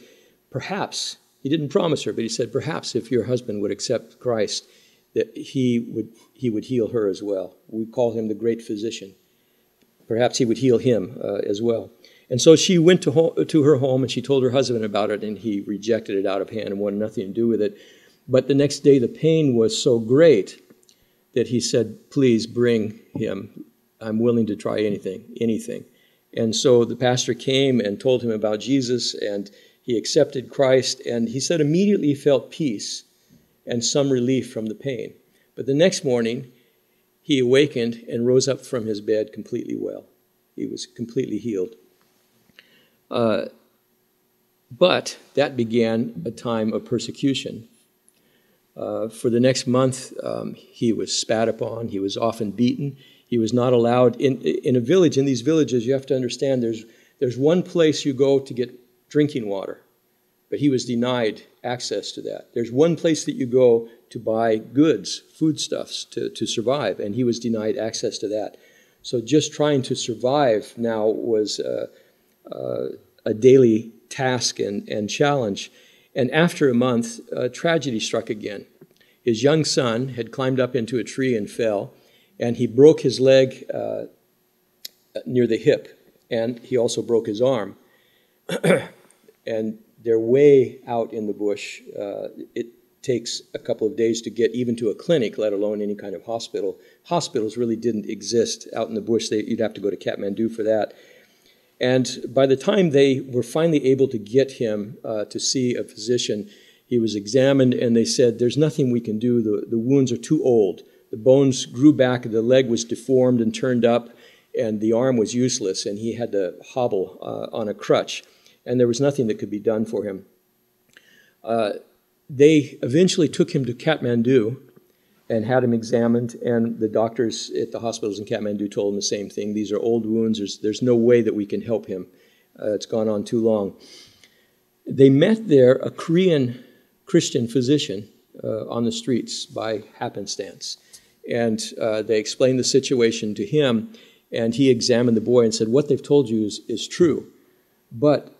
perhaps he didn't promise her, but he said, perhaps if your husband would accept Christ, that he would, he would heal her as well. We call him the great physician. Perhaps he would heal him uh, as well. And so she went to, ho- to her home and she told her husband about it, and he rejected it out of hand and wanted nothing to do with it. But the next day, the pain was so great that he said, Please bring him. I'm willing to try anything, anything. And so the pastor came and told him about Jesus, and he accepted Christ, and he said immediately he felt peace and some relief from the pain. But the next morning, he awakened and rose up from his bed completely well. He was completely healed. Uh, but that began a time of persecution. Uh, for the next month, um, he was spat upon, he was often beaten. He was not allowed in, in a village. In these villages, you have to understand there's, there's one place you go to get drinking water. But he was denied access to that. There's one place that you go to buy goods, foodstuffs to, to survive, and he was denied access to that. So just trying to survive now was uh, uh, a daily task and, and challenge. And after a month, a tragedy struck again. His young son had climbed up into a tree and fell, and he broke his leg uh, near the hip, and he also broke his arm. and they're way out in the bush. Uh, it takes a couple of days to get even to a clinic, let alone any kind of hospital. Hospitals really didn't exist out in the bush. They, you'd have to go to Kathmandu for that. And by the time they were finally able to get him uh, to see a physician, he was examined and they said, There's nothing we can do. The, the wounds are too old. The bones grew back, the leg was deformed and turned up, and the arm was useless, and he had to hobble uh, on a crutch and there was nothing that could be done for him. Uh, they eventually took him to Kathmandu and had him examined, and the doctors at the hospitals in Kathmandu told him the same thing. These are old wounds. There's, there's no way that we can help him. Uh, it's gone on too long. They met there a Korean Christian physician uh, on the streets by happenstance. And uh, they explained the situation to him, and he examined the boy and said, What they've told you is, is true. But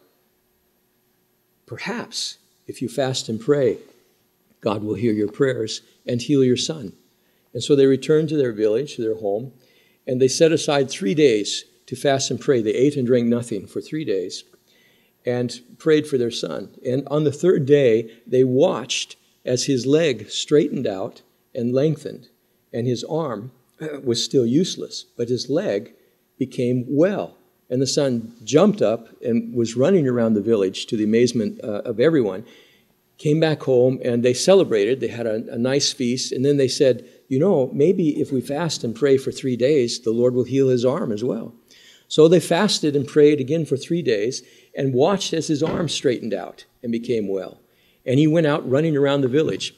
perhaps if you fast and pray, God will hear your prayers and heal your son. And so they returned to their village, to their home, and they set aside three days to fast and pray. They ate and drank nothing for three days and prayed for their son. And on the third day, they watched as his leg straightened out and lengthened, and his arm was still useless, but his leg became well. And the son jumped up and was running around the village to the amazement uh, of everyone. Came back home and they celebrated. They had a, a nice feast. And then they said, You know, maybe if we fast and pray for three days, the Lord will heal his arm as well. So they fasted and prayed again for three days and watched as his arm straightened out and became well. And he went out running around the village.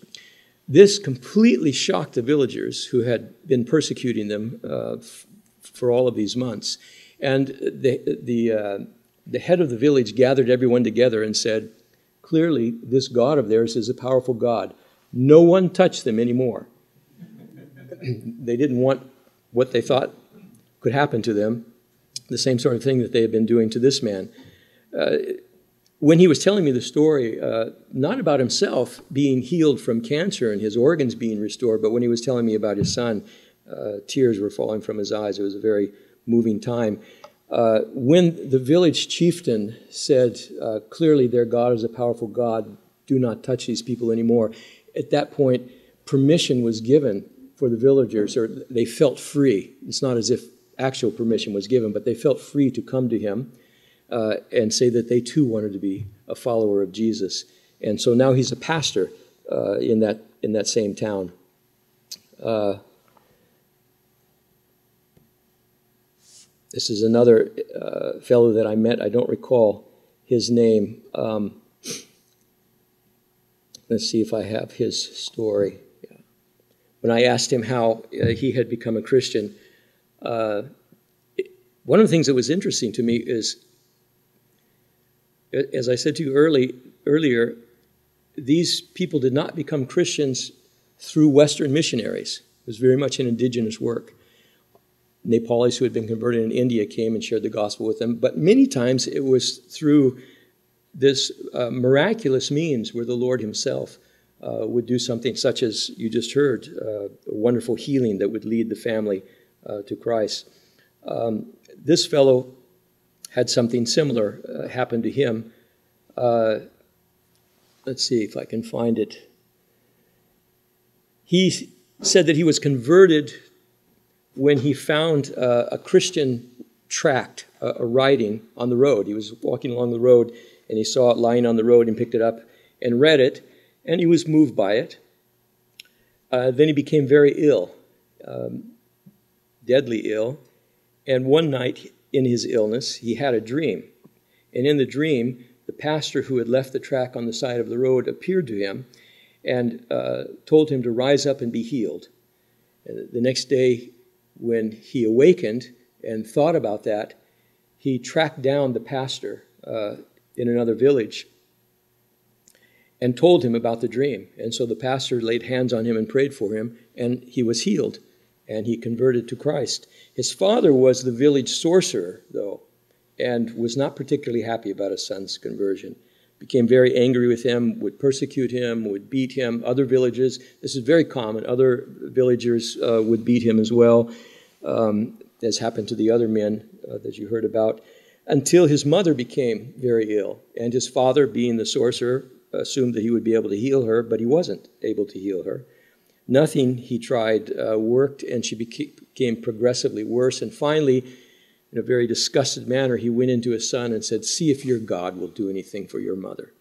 This completely shocked the villagers who had been persecuting them uh, f- for all of these months. And the, the, uh, the head of the village gathered everyone together and said, Clearly, this God of theirs is a powerful God. No one touched them anymore. they didn't want what they thought could happen to them, the same sort of thing that they had been doing to this man. Uh, when he was telling me the story, uh, not about himself being healed from cancer and his organs being restored, but when he was telling me about his son, uh, tears were falling from his eyes. It was a very moving time. Uh, when the village chieftain said, uh, clearly their God is a powerful God, do not touch these people anymore, at that point, permission was given for the villagers, or they felt free. It's not as if actual permission was given, but they felt free to come to him uh, and say that they too wanted to be a follower of Jesus. And so now he's a pastor uh, in, that, in that same town. This is another uh, fellow that I met. I don't recall his name. Um, let's see if I have his story. When I asked him how uh, he had become a Christian, uh, one of the things that was interesting to me is as I said to you early, earlier, these people did not become Christians through Western missionaries. It was very much an indigenous work. Nepalis who had been converted in India came and shared the gospel with them, but many times it was through this uh, miraculous means where the Lord Himself uh, would do something such as you just heard uh, a wonderful healing that would lead the family uh, to Christ. Um, this fellow had something similar uh, happen to him. Uh, let's see if I can find it. He said that he was converted when he found uh, a Christian tract, a, writing on the road. He was walking along the road and he saw it lying on the road and picked it up and read it, and he was moved by it. Uh, then he became very ill, um, deadly ill, and one night in his illness, he had a dream. And in the dream, the pastor who had left the track on the side of the road appeared to him and uh, told him to rise up and be healed. And the next day, when he awakened and thought about that, he tracked down the pastor uh, in another village and told him about the dream. And so the pastor laid hands on him and prayed for him, and he was healed and he converted to Christ. His father was the village sorcerer, though, and was not particularly happy about his son's conversion. Became very angry with him, would persecute him, would beat him. Other villages, this is very common, other villagers uh, would beat him as well, um, as happened to the other men uh, that you heard about, until his mother became very ill. And his father, being the sorcerer, assumed that he would be able to heal her, but he wasn't able to heal her. Nothing he tried uh, worked, and she became progressively worse. And finally, in a very disgusted manner, he went into his son and said, See if your God will do anything for your mother.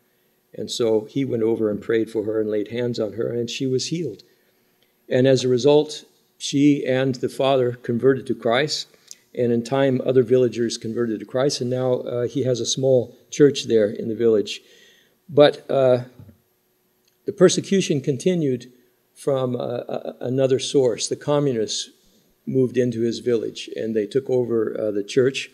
And so he went over and prayed for her and laid hands on her, and she was healed. And as a result, she and the father converted to Christ. And in time, other villagers converted to Christ, and now uh, he has a small church there in the village. But uh, the persecution continued from uh, another source. The communists moved into his village and they took over uh, the church.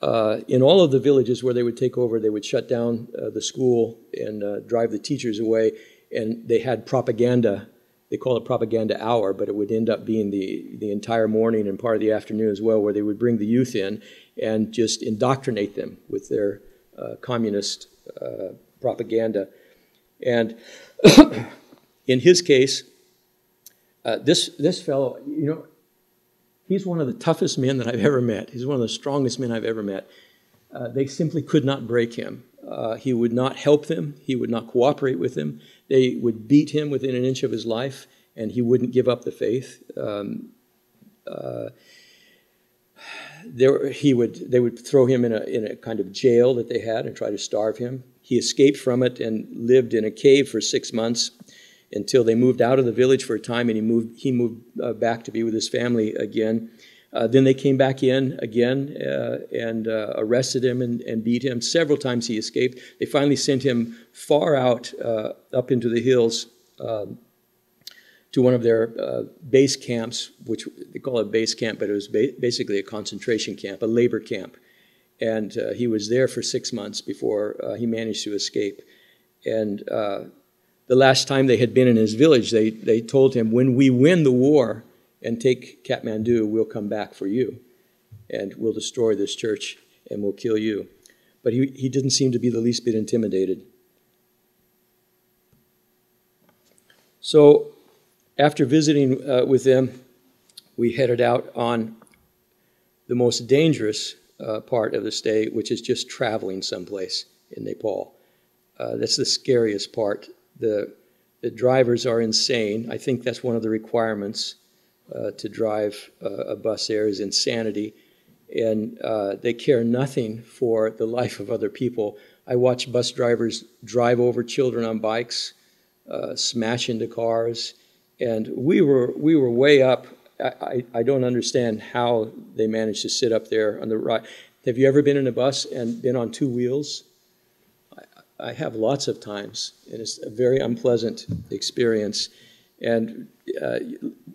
Uh, in all of the villages where they would take over, they would shut down uh, the school and uh, drive the teachers away. And they had propaganda they call it propaganda hour, but it would end up being the, the entire morning and part of the afternoon as well, where they would bring the youth in and just indoctrinate them with their uh, communist uh, propaganda. And in his case, uh, this, this fellow, you know, he's one of the toughest men that I've ever met. He's one of the strongest men I've ever met. Uh, they simply could not break him. Uh, he would not help them. He would not cooperate with them. They would beat him within an inch of his life, and he wouldn't give up the faith. Um, uh, there, he would, they would throw him in a, in a kind of jail that they had and try to starve him. He escaped from it and lived in a cave for six months until they moved out of the village for a time, and he moved, he moved uh, back to be with his family again. Uh, then they came back in again uh, and uh, arrested him and, and, beat him. Several times he escaped. They finally sent him far out uh, up into the hills um, to one of their uh, base camps, which they call it base camp, but it was ba basically a concentration camp, a labor camp. And he was there for six months before he managed to escape. And the last time they had been in his village, they, they told him, When we win the war, and take Kathmandu, we'll come back for you. And we'll destroy this church and we'll kill you. But he, he didn't seem to be the least bit intimidated. So after visiting uh, with them, we headed out on the most dangerous uh, part of the stay, which is just traveling someplace in Nepal. Uh, that's the scariest part. The, the drivers are insane. I think that's one of the requirements uh, to drive uh, a bus there is insanity. And uh, they care nothing for the life of other people. I watch bus drivers drive over children on bikes, uh, smash into cars, and we were, we were way up. I, I, I don't understand how they managed to sit up there on the right. Have you ever been in a bus and been on two wheels? I have lots of times, and it's a very unpleasant experience. And uh,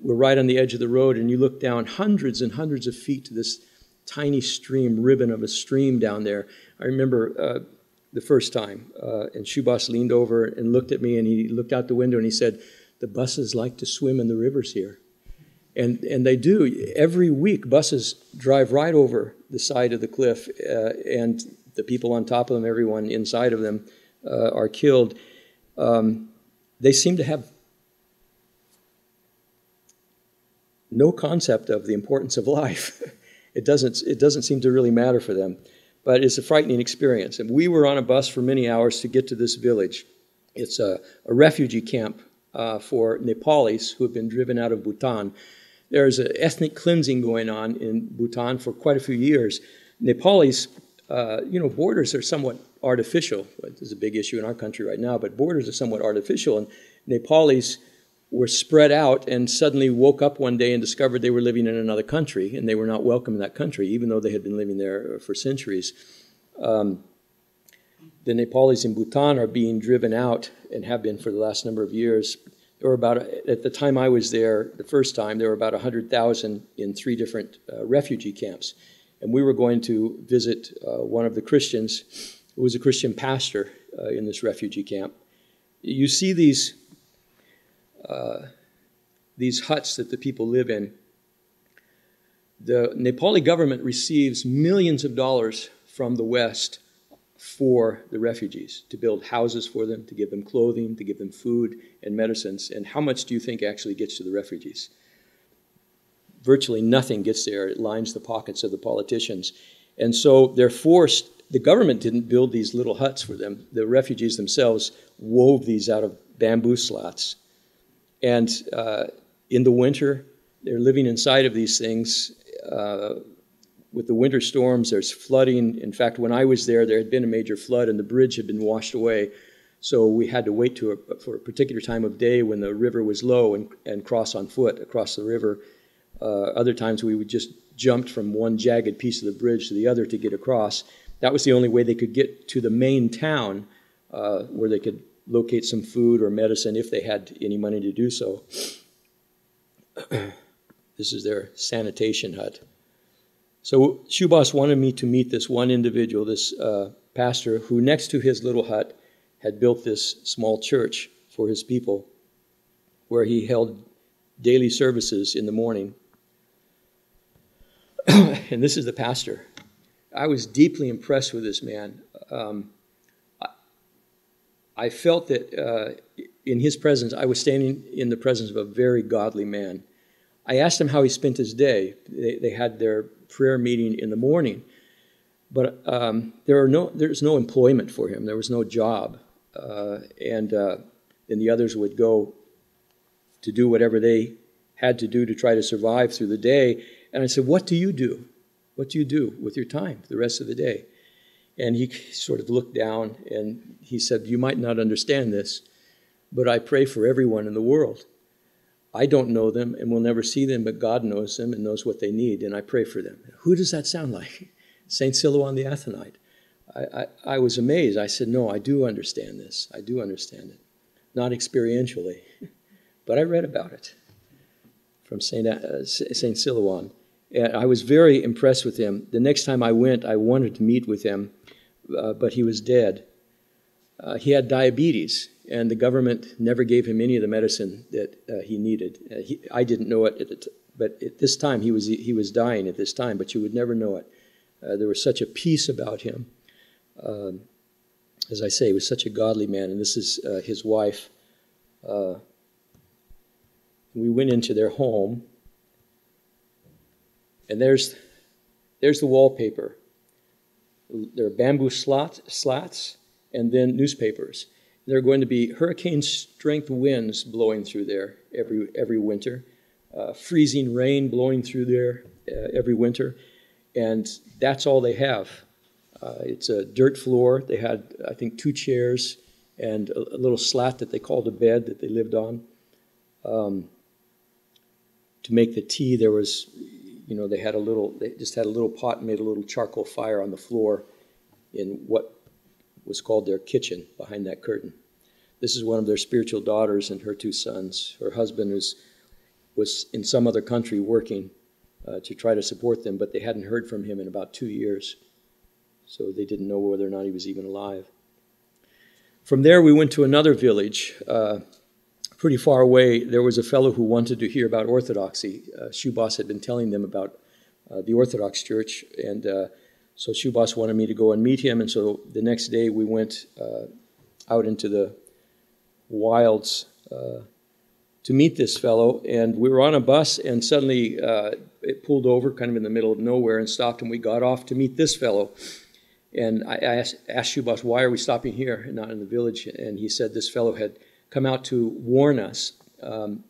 we're right on the edge of the road, and you look down hundreds and hundreds of feet to this tiny stream, ribbon of a stream down there. I remember uh, the first time, uh, and Shubhas leaned over and looked at me, and he looked out the window and he said, "The buses like to swim in the rivers here." And, and they do. Every week, buses drive right over the side of the cliff, uh, and the people on top of them, everyone inside of them, uh, are killed. Um, they seem to have no concept of the importance of life. it, doesn't, it doesn't seem to really matter for them. But it's a frightening experience. And we were on a bus for many hours to get to this village. It's a, a refugee camp uh, for Nepalis who have been driven out of Bhutan. There's an ethnic cleansing going on in Bhutan for quite a few years. Nepalis, uh, you know, borders are somewhat artificial. There's a big issue in our country right now, but borders are somewhat artificial. And Nepalis were spread out and suddenly woke up one day and discovered they were living in another country and they were not welcome in that country, even though they had been living there for centuries. Um, the Nepalis in Bhutan are being driven out and have been for the last number of years. There were about, at the time I was there the first time, there were about 100,000 in three different uh, refugee camps. And we were going to visit uh, one of the Christians who was a Christian pastor uh, in this refugee camp. You see these uh, these huts that the people live in. The Nepali government receives millions of dollars from the West for the refugees to build houses for them, to give them clothing, to give them food and medicines. And how much do you think actually gets to the refugees? Virtually nothing gets there. It lines the pockets of the politicians. And so they're forced, the government didn't build these little huts for them. The refugees themselves wove these out of bamboo slats and uh, in the winter, they're living inside of these things. Uh, with the winter storms, there's flooding. In fact, when I was there, there had been a major flood and the bridge had been washed away. So we had to wait to a, for a particular time of day when the river was low and, and cross on foot across the river. Uh, other times we would just jumped from one jagged piece of the bridge to the other to get across. That was the only way they could get to the main town uh, where they could locate some food or medicine if they had any money to do so. this is their sanitation hut. So Shubhas wanted me to meet this one individual, this uh, pastor, who next to his little hut had built this small church for his people. where he held daily services in the morning. and this is the pastor. I was deeply impressed with this man. Um, I, I, felt that uh, in his presence, I was standing in the presence of a very godly man. I asked him how he spent his day. They, they had their prayer meeting in the morning, but um, there are no, there's no employment for him. There was no job. Uh, and uh, then the others would go to do whatever they had to do to try to survive through the day. And I said, What do you do? What do you do with your time the rest of the day? And he sort of looked down and he said, You might not understand this, but I pray for everyone in the world. I don't know them and will never see them, but God knows them and knows what they need, and I pray for them. Who does that sound like? St. Silouan the Athonite. I, I, I was amazed. I said, No, I do understand this. I do understand it. Not experientially, but I read about it from St. Uh, St. Silouan. And I was very impressed with him. The next time I went, I wanted to meet with him, uh, but he was dead. Uh, he had diabetes, and the government never gave him any of the medicine that uh, he needed. Uh, he, I didn't know it, at t- but at this time he was he was dying at this time, but you would never know it. Uh, there was such a peace about him. Um, as I say, he was such a godly man, and this is uh, his wife. we went into their home, and there's there's the wallpaper. There are bamboo slot, slats and then newspapers. There are going to be hurricane strength winds blowing through there every, every winter, uh, freezing rain blowing through there uh, every winter, and that's all they have. Uh, it's a dirt floor. They had, I think, two chairs and a, a, little slat that they called a bed that they lived on. Um, to make the tea, there was, you know, they had a little, they just had a little pot and made a little charcoal fire on the floor in what was called their kitchen behind that curtain. This is one of their spiritual daughters and her two sons. Her husband was, was in some other country working uh, to try to support them, but they hadn't heard from him in about two years. So they didn't know whether or not he was even alive. From there, we went to another village. Uh, pretty far away, there was a fellow who wanted to hear about Orthodoxy. Uh, Shubhas had been telling them about uh, the Orthodox Church, and uh, so Shubhas wanted me to go and meet him, and so the next day we went uh, out into the wilds uh, to meet this fellow. And we were on a bus, and suddenly uh, it pulled over, kind of in the middle of nowhere, and stopped. And we got off to meet this fellow. And I asked, asked Shubhas, "Why are we stopping here, and not in the village?" And he said this fellow had come out to warn us. Um,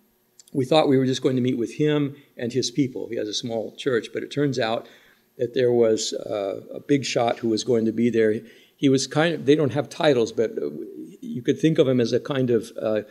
we thought we were just going to meet with him and his people. He has a small church, but it turns out that there was uh, a big shot who was going to be there. He was kind of, they don't have titles, but you could think of him as a kind of uh,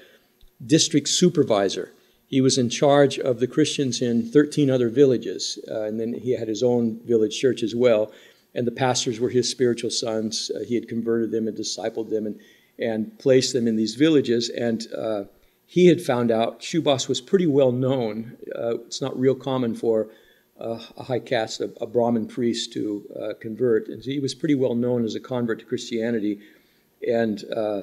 district supervisor. He was in charge of the Christians in 13 other villages, uh, and then he had his own village church as well. And the pastors were his spiritual sons. Uh, he had converted them and discipled them and, and placed them in these villages. And uh, he had found out Shubhas was pretty well known. Uh, it's not real common for a high caste, a, a Brahmin priest to uh, convert. And he was pretty well known as a convert to Christianity. And uh,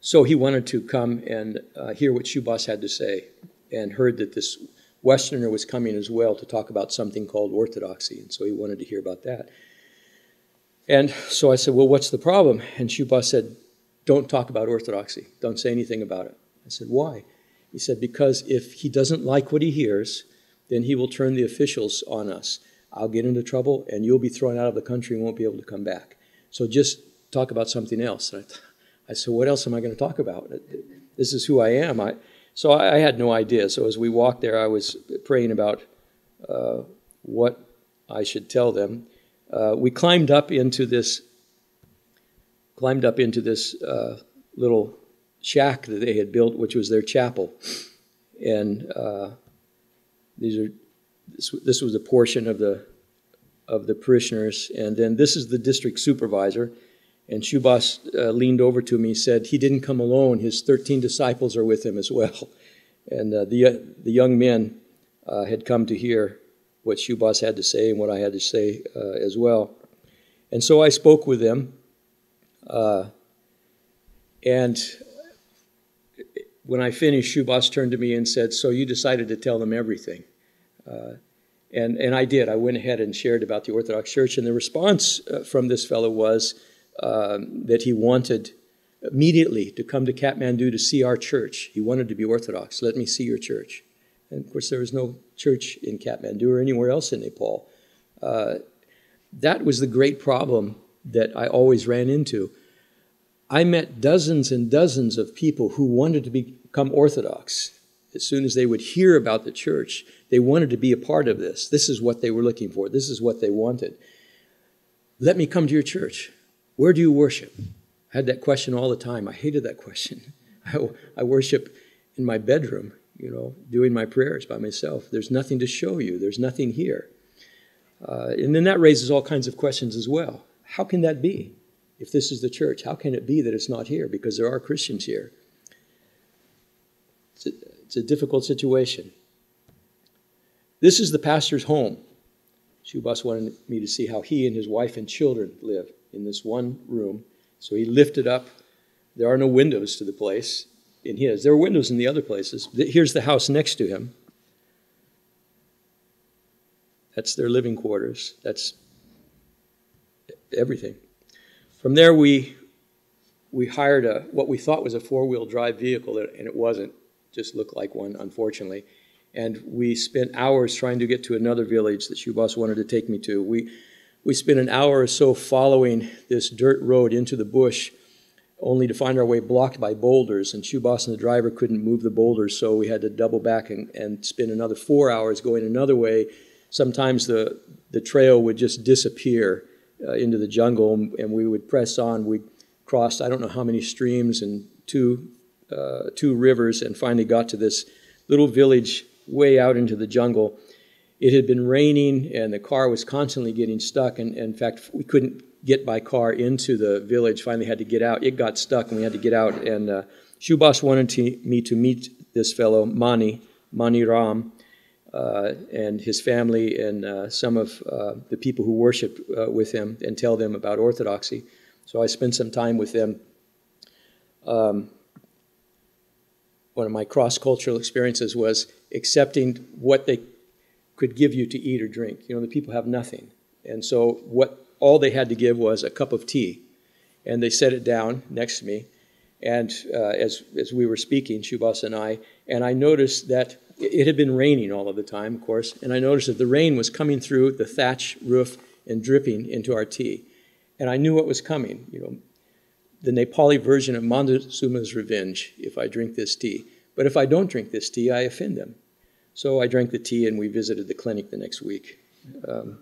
so he wanted to come and uh, hear what Shubhas had to say and heard that this Westerner was coming as well to talk about something called orthodoxy. And so he wanted to hear about that. And so I said, Well, what's the problem? And Shubhas said, Don't talk about orthodoxy. Don't say anything about it. I said, Why? He said, Because if he doesn't like what he hears, then he will turn the officials on us. I'll get into trouble and you'll be thrown out of the country and won't be able to come back. So just talk about something else. And I, I said, What else am I going to talk about? This is who I am. I, so I, I had no idea. So as we walked there, I was praying about uh, what I should tell them. Uh, we climbed up into this climbed up into this uh, little shack that they had built, which was their chapel. And uh, these are this, this was a portion of the of the parishioners, and then this is the district supervisor. And Shubhas uh, leaned over to me and said, He didn't come alone. His 13 disciples are with him as well. And uh, the, the young men had come to hear what Shubhas had to say and what I had to say uh, as well. And so I spoke with them. Uh, and when I finished, Shubhas turned to me and said, So you decided to tell them everything. Uh, and, and I did. I went ahead and shared about the Orthodox Church. And the response uh, from this fellow was um, that he wanted immediately to come to Kathmandu to see our church. He wanted to be Orthodox. Let me see your church. And of course, there was no church in Kathmandu or anywhere else in Nepal. Uh, that was the great problem that I always ran into. I met dozens and dozens of people who wanted to become Orthodox. As soon as they would hear about the church, they wanted to be a part of this. This is what they were looking for, this is what they wanted. Let me come to your church. Where do you worship? I had that question all the time. I hated that question. I, I worship in my bedroom, you know, doing my prayers by myself. There's nothing to show you, there's nothing here. Uh, and then that raises all kinds of questions as well. How can that be? If this is the church, how can it be that it's not here? Because there are Christians here. It's a, it's a difficult situation. This is the pastor's home. Shubhas wanted me to see how he and his wife and children live in this one room. So he lifted up. There are no windows to the place in his. There were windows in the other places. Here's the house next to him. That's their living quarters. That's everything. From there, we we hired a what we thought was a four-wheel drive vehicle, and it wasn't. Just looked like one, unfortunately. And we spent hours trying to get to another village that Shubhas wanted to take me to. We we spent an hour or so following this dirt road into the bush, only to find our way blocked by boulders. And Shubhas and the driver couldn't move the boulders, so we had to double back and, and spend another four hours going another way. Sometimes the, the trail would just disappear uh, into the jungle, and we would press on. We crossed I don't know how many streams and two, uh, two rivers, and finally got to this little village way out into the jungle it had been raining and the car was constantly getting stuck. And, and, in fact, we couldn't get by car into the village. Finally, had to get out. It got stuck and we had to get out. And uh, Shubhas wanted to, me to meet this fellow, Mani, Mani Ram, uh, and his family and uh, some of uh, the people who worship uh, with him and tell them about Orthodoxy. So I spent some time with them. Um, one of my cross cultural experiences was accepting what they could give you to eat or drink. You know, the people have nothing. And so what all they had to give was a cup of tea. And they set it down next to me. And uh, as, as we were speaking, Shubhas and I, and I noticed that it had been raining all of the time, of course, and I noticed that the rain was coming through the thatch roof and dripping into our tea. And I knew what was coming, you know, the Nepali version of Montezuma's revenge if I drink this tea. But if I don't drink this tea, I offend them. So I drank the tea and we visited the clinic the next week um,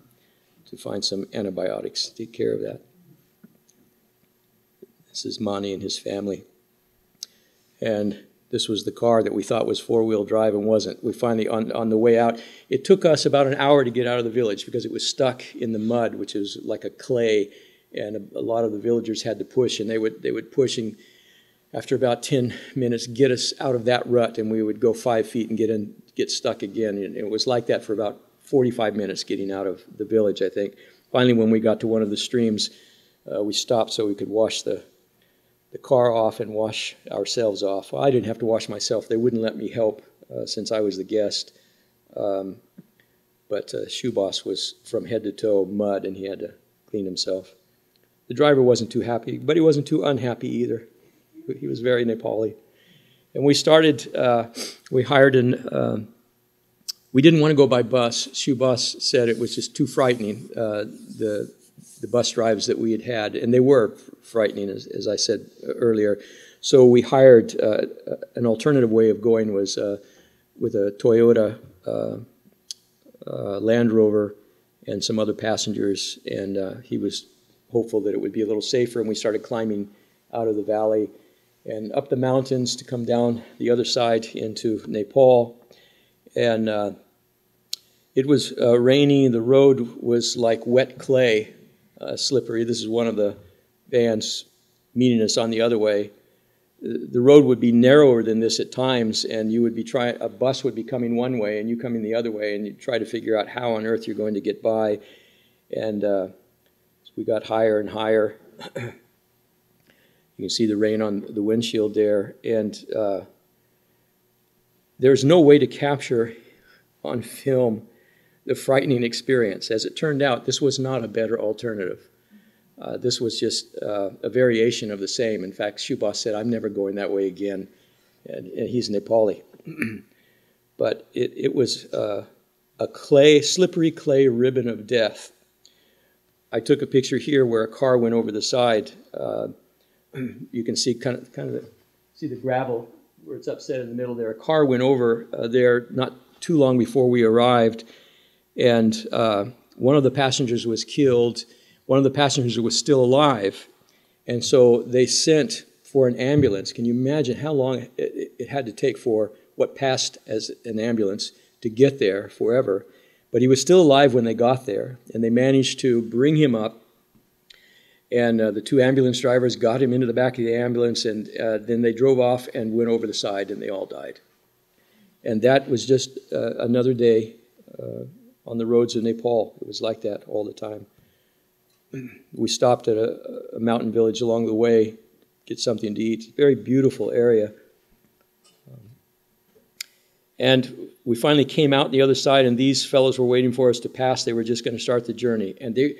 to find some antibiotics to take care of that. This is Mani and his family. And this was the car that we thought was four wheel drive and wasn't. We finally, on, on the way out, it took us about an hour to get out of the village because it was stuck in the mud, which is like a clay. And a, a lot of the villagers had to push, and they would, they would push and after about 10 minutes, get us out of that rut, and we would go five feet and get in, get stuck again. And it was like that for about 45 minutes getting out of the village, I think. Finally, when we got to one of the streams, uh, we stopped so we could wash the, the car off and wash ourselves off. Well, I didn't have to wash myself. They wouldn't let me help uh, since I was the guest. Um, but uh, Shubhas was from head to toe mud, and he had to clean himself. The driver wasn't too happy, but he wasn't too unhappy either. He was very Nepali. And we started, uh, we hired an, uh, we didn't want to go by bus. Shubhas said it was just too frightening, uh, the, the bus drives that we had had. And they were frightening, as, as I said earlier. So we hired uh, an alternative way of going was uh, with a Toyota uh, Land Rover and some other passengers. And he was hopeful that it would be a little safer. And we started climbing out of the valley and up the mountains to come down the other side into Nepal. And uh, it was uh, rainy. The road was like wet clay, uh, slippery. This is one of the vans meeting us on the other way. The road would be narrower than this at times, and you would be trying. A bus would be coming one way, and you coming the other way, and you try to figure out how on earth you're going to get by. And uh, we got higher and higher. You can see the rain on the windshield there. And uh, there's no way to capture on film the frightening experience. As it turned out, this was not a better alternative. Uh, this was just uh, a variation of the same. In fact, Shubhas said, I'm never going that way again. And, and he's Nepali. but it, it was uh, a clay, slippery clay ribbon of death. I took a picture here where a car went over the side. Uh, you can see kind of, kind of the, see the gravel where it's upset in the middle there. A car went over uh, there not too long before we arrived, and uh, one of the passengers was killed. One of the passengers was still alive, and so they sent for an ambulance. Can you imagine how long it, it had to take for what passed as an ambulance to get there forever? But he was still alive when they got there, and they managed to bring him up and uh, the two ambulance drivers got him into the back of the ambulance, and uh, then they drove off and went over the side, and they all died. And that was just uh, another day uh, on the roads of Nepal. It was like that all the time. We stopped at a, a mountain village along the way, get something to eat. Very beautiful area. Um, and we finally came out the other side, and these fellows were waiting for us to pass. They were just going to start the journey, and they,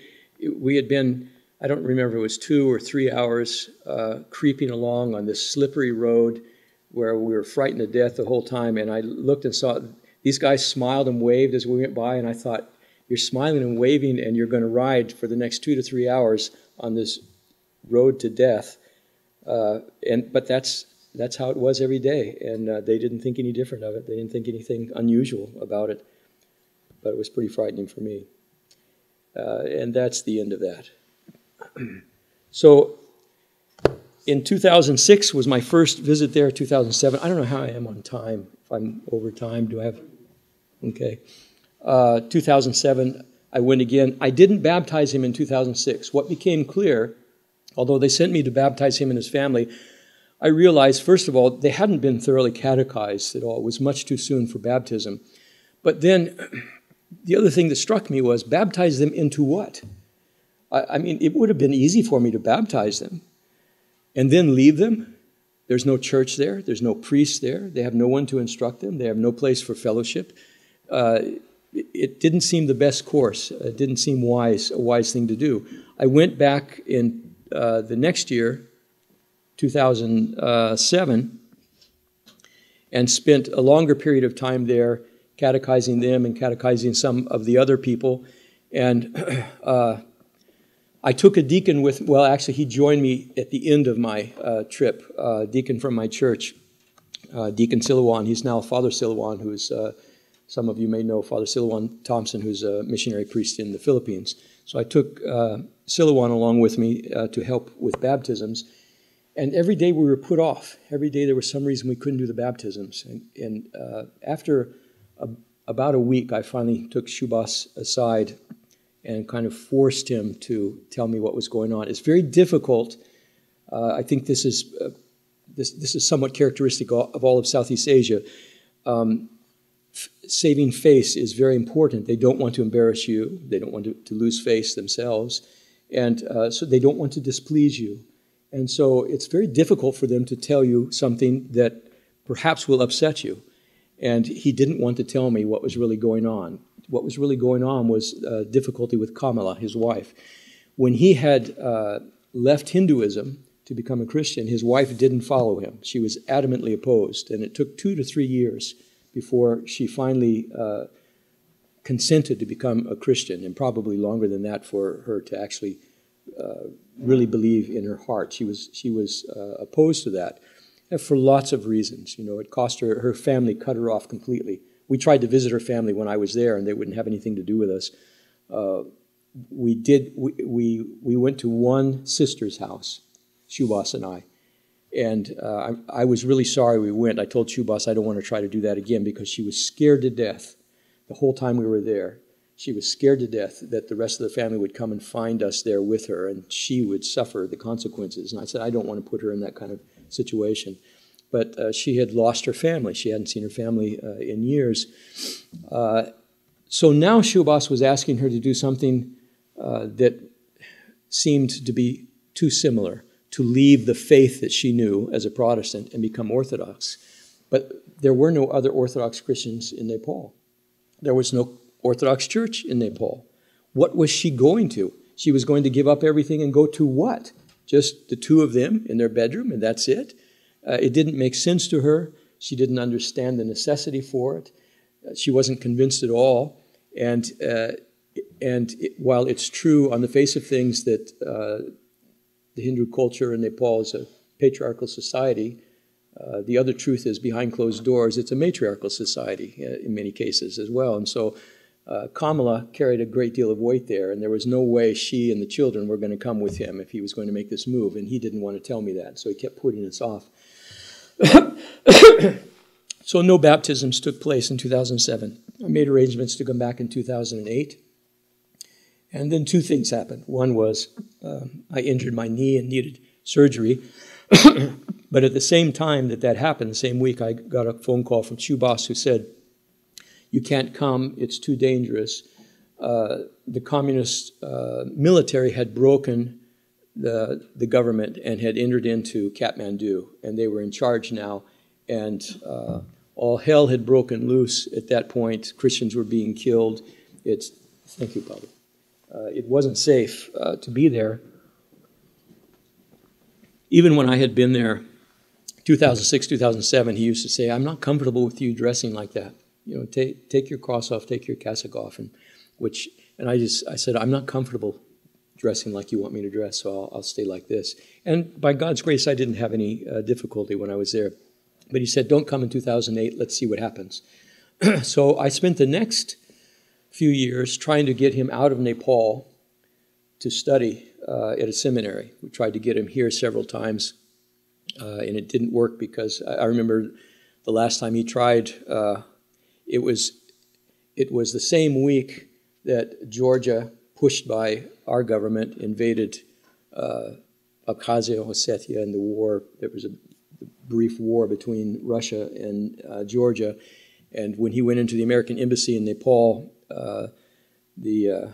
we had been I don't remember it was two or three hours uh, creeping along on this slippery road where we were frightened to death the whole time. And I looked and saw these guys smiled and waved as we went by, and I thought, you're smiling and waving, and you're going to ride for the next two to three hours on this road to death. Uh, and but that's that's how it was every day, and uh, they didn't think any different of it. They didn't think anything unusual about it, but it was pretty frightening for me. Uh, and that's the end of that. So in 2006 was my first visit there, 2007. I don't know how I am on time. If I'm over time, do I have? Okay. Uh, 2007, I went again. I didn't baptize him in 2006. What became clear, although they sent me to baptize him and his family, I realized, first of all, they hadn't been thoroughly catechized at all. It was much too soon for baptism. But then the other thing that struck me was baptize them into what? I, I mean, it would have been easy for me to baptize them and then leave them. There's no church there, there's no priest there, they have no one to instruct them, they have no place for fellowship. Uh, it, didn't seem the best course. It didn't seem wise, a wise thing to do. I went back in uh, the next year, 2007, and spent a longer period of time there catechizing them and catechizing some of the other people. And uh, I took a deacon with, well, actually, he joined me at the end of my uh, trip, uh, deacon from my church, uh, Deacon Silouan. He's now Father Silouan, who's, uh, some of you may know Father Silouan Thompson, who's a missionary priest in the Philippines. So I took uh, Silouan along with me uh, to help with baptisms. And every day we were put off. Every day there was some reason we couldn't do the baptisms. And, and after a, about a week, I finally took Shubhas aside and kind of forced him to tell me what was going on. It's very difficult. Uh, I think this is uh, this this is somewhat characteristic of all of Southeast Asia. Um, saving face is very important. They don't want to embarrass you. They don't want to, to lose face themselves, and uh, so they don't want to displease you. And so it's very difficult for them to tell you something that perhaps will upset you. And he didn't want to tell me what was really going on what was really going on was uh, difficulty with Kamala, his wife. When he had uh, left Hinduism to become a Christian, his wife didn't follow him. She was adamantly opposed, and it took two to three years before she finally uh, consented to become a Christian, and probably longer than that for her to actually uh, really believe in her heart. She was she was uh, opposed to that for lots of reasons. You know, it cost her her family cut her off completely we tried to visit her family when I was there, and they wouldn't have anything to do with us. Uh, we did. We, we we went to one sister's house, Shubhas and I, and uh, I, I, was really sorry we went. I told Shubhas I don't want to try to do that again because she was scared to death the whole time we were there. She was scared to death that the rest of the family would come and find us there with her, and she would suffer the consequences. And I said I don't want to put her in that kind of situation but uh, she had lost her family. She hadn't seen her family uh, in years. Uh, so now Shubhas was asking her to do something uh, that seemed to be too similar to leave the faith that she knew as a Protestant and become Orthodox. But there were no other Orthodox Christians in Nepal. There was no Orthodox church in Nepal. What was she going to? She was going to give up everything and go to what? Just the two of them in their bedroom, and that's it? Uh, it didn't make sense to her. She didn't understand the necessity for it. Uh, she wasn't convinced at all. And, uh, and it, while it's true on the face of things that uh, the Hindu culture in Nepal is a patriarchal society, uh, the other truth is behind closed doors, it's a matriarchal society uh, in many cases as well. And so Kamala carried a great deal of weight there, and there was no way she and the children were going to come with him if he was going to make this move, and he didn't want to tell me that, so he kept putting us off. so no baptisms took place in 2007. I made arrangements to come back in 2008. And then two things happened. One was um, I injured my knee and needed surgery. but at the same time that that happened, the same week, I got a phone call from Shubhas who said, You can't come, it's too dangerous. Uh, the communist uh, military had broken the, the government and had entered into Kathmandu, and they were in charge now. And uh, all hell had broken loose at that point. Christians were being killed. It's, thank you, Pablo. Uh, it wasn't safe uh, to be there. Even when I had been there, 2006, 2007, he used to say, I'm not comfortable with you dressing like that. You know, take, take your cross off, take your cassock off. And, which, and I just, I said, I'm not comfortable dressing like you want me to dress, so I'll, I'll stay like this. And by God's grace, I didn't have any uh, difficulty when I was there. But he said, Don't come in 2008, let's see what happens. so I spent the next few years trying to get him out of Nepal to study uh, at a seminary. We tried to get him here several times, uh, and it didn't work because I, I, remember the last time he tried, uh, it was it was the same week that Georgia pushed by our government, invaded uh, Abkhazia, Ossetia, and the war. There was a brief war between Russia and uh, Georgia. And when he went into the American embassy in Nepal, uh, the uh,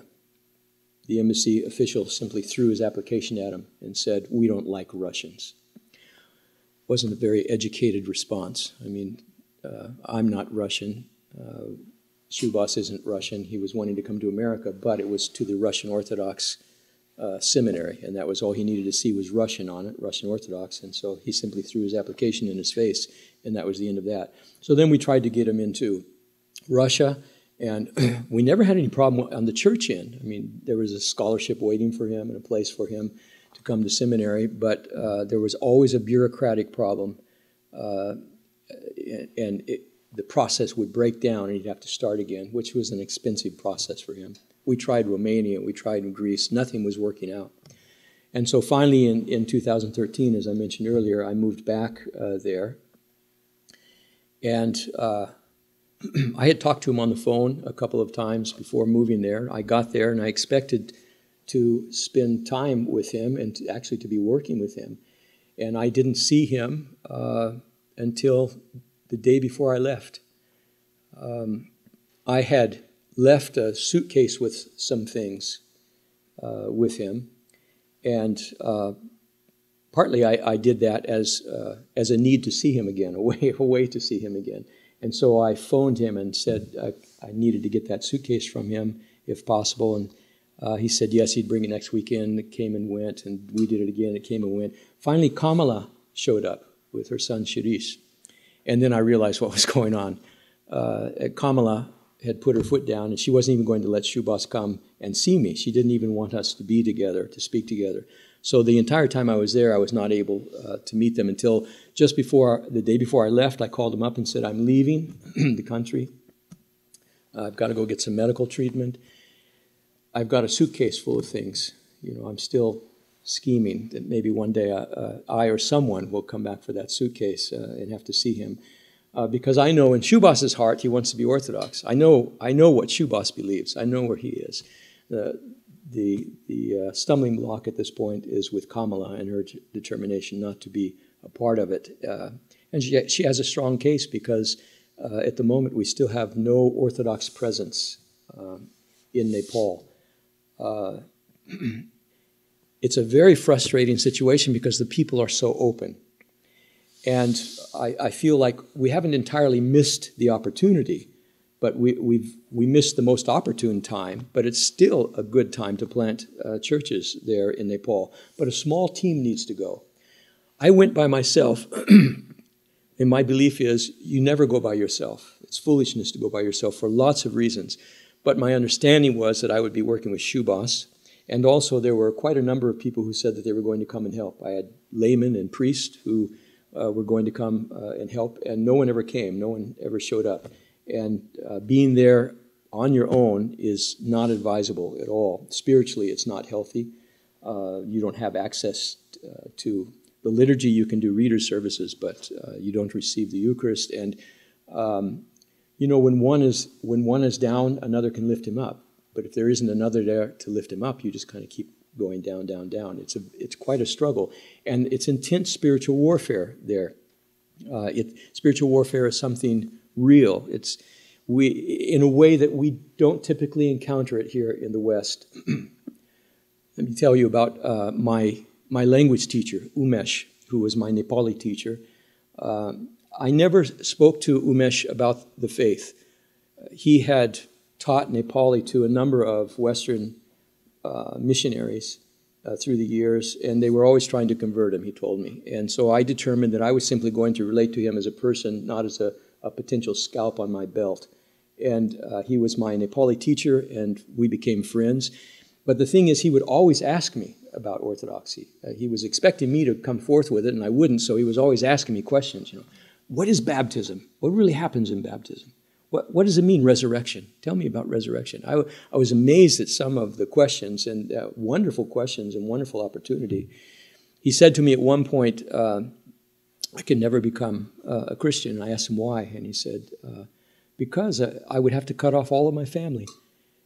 the embassy official simply threw his application at him and said, "We don't like Russians." Wasn't a very educated response. I mean, uh, I'm not Russian. Shubhas isn't Russian. He was wanting to come to America, but it was to the Russian Orthodox uh, seminary, and that was all he needed to see was Russian on it, Russian Orthodox, and so he simply threw his application in his face, and that was the end of that. So then we tried to get him into Russia, and we never had any problem on the church end. I mean, there was a scholarship waiting for him and a place for him to come to seminary, but uh, there was always a bureaucratic problem, uh, and it, the process would break down and he'd have to start again, which was an expensive process for him. We tried Romania, we tried Greece, nothing was working out. And so finally in, in 2013, as I mentioned earlier, I moved back uh, there. And uh, I had talked to him on the phone a couple of times before moving there. I got there and I expected to spend time with him and to, actually to be working with him. And I didn't see him uh, until the day before I left. Um, I had left a suitcase with some things uh, with him, and uh, partly I, I, did that as uh, as a need to see him again, a way a way to see him again. And so I phoned him and said I, I needed to get that suitcase from him if possible, and uh, he said yes, he'd bring it next weekend. It came and went, and we did it again. It came and went. Finally, Kamala showed up with her son Shirish and then I realized what was going on. Uh, Kamala had put her foot down, and she wasn't even going to let Shubhas come and see me. She didn't even want us to be together, to speak together. So the entire time I was there, I was not able uh, to meet them until just before the day before I left. I called them up and said, "I'm leaving the country. Uh, I've got to go get some medical treatment. I've got a suitcase full of things. You know, I'm still scheming that maybe one day uh, uh, I or someone will come back for that suitcase uh, and have to see him. Uh, because I know in Shubhas's heart he wants to be Orthodox. I know, I know what Shubhas believes. I know where he is. The, the, the uh, stumbling block at this point is with Kamala and her determination not to be a part of it. Uh, and she, she has a strong case because at the moment we still have no Orthodox presence um, in Nepal. it's a very frustrating situation because the people are so open. And I, I, feel like we haven't entirely missed the opportunity, but we, we've we missed the most opportune time. But it's still a good time to plant uh, churches there in Nepal. But a small team needs to go. I went by myself, and my belief is you never go by yourself. It's foolishness to go by yourself for lots of reasons. But my understanding was that I would be working with Shubhas, and also there were quite a number of people who said that they were going to come and help. I had laymen and priests who uh, were going to come uh, and help, and no one ever came. No one ever showed up. And uh, being there on your own is not advisable at all. Spiritually, it's not healthy. Uh, you don't have access uh, to the liturgy. You can do reader services, but uh, you don't receive the Eucharist. And um, you know, when one is when one is down, another can lift him up. But if there isn't another there to lift him up, you just kind of keep going down, down, down. It's a it's quite a struggle, and it's intense spiritual warfare there. Uh, it, spiritual warfare is something real. It's we in a way that we don't typically encounter it here in the West. Let me tell you about uh, my my language teacher, Umesh, who was my Nepali teacher. Uh, I never spoke to Umesh about the faith. He had taught Nepali to a number of Western uh, missionaries uh, through the years, and they were always trying to convert him, he told me. And so I determined that I was simply going to relate to him as a person, not as a, a potential scalp on my belt. And uh, he was my Nepali teacher, and we became friends. But the thing is, he would always ask me about orthodoxy. Uh, he was expecting me to come forth with it, and I wouldn't, so he was always asking me questions, you know what is baptism? What really happens in baptism? What, what does it mean, resurrection? Tell me about resurrection. I, I was amazed at some of the questions and uh, wonderful questions and wonderful opportunity. He said to me at one point, uh, I could never become uh, a Christian. And I asked him why, and he said, uh, because uh, I would have to cut off all of my family.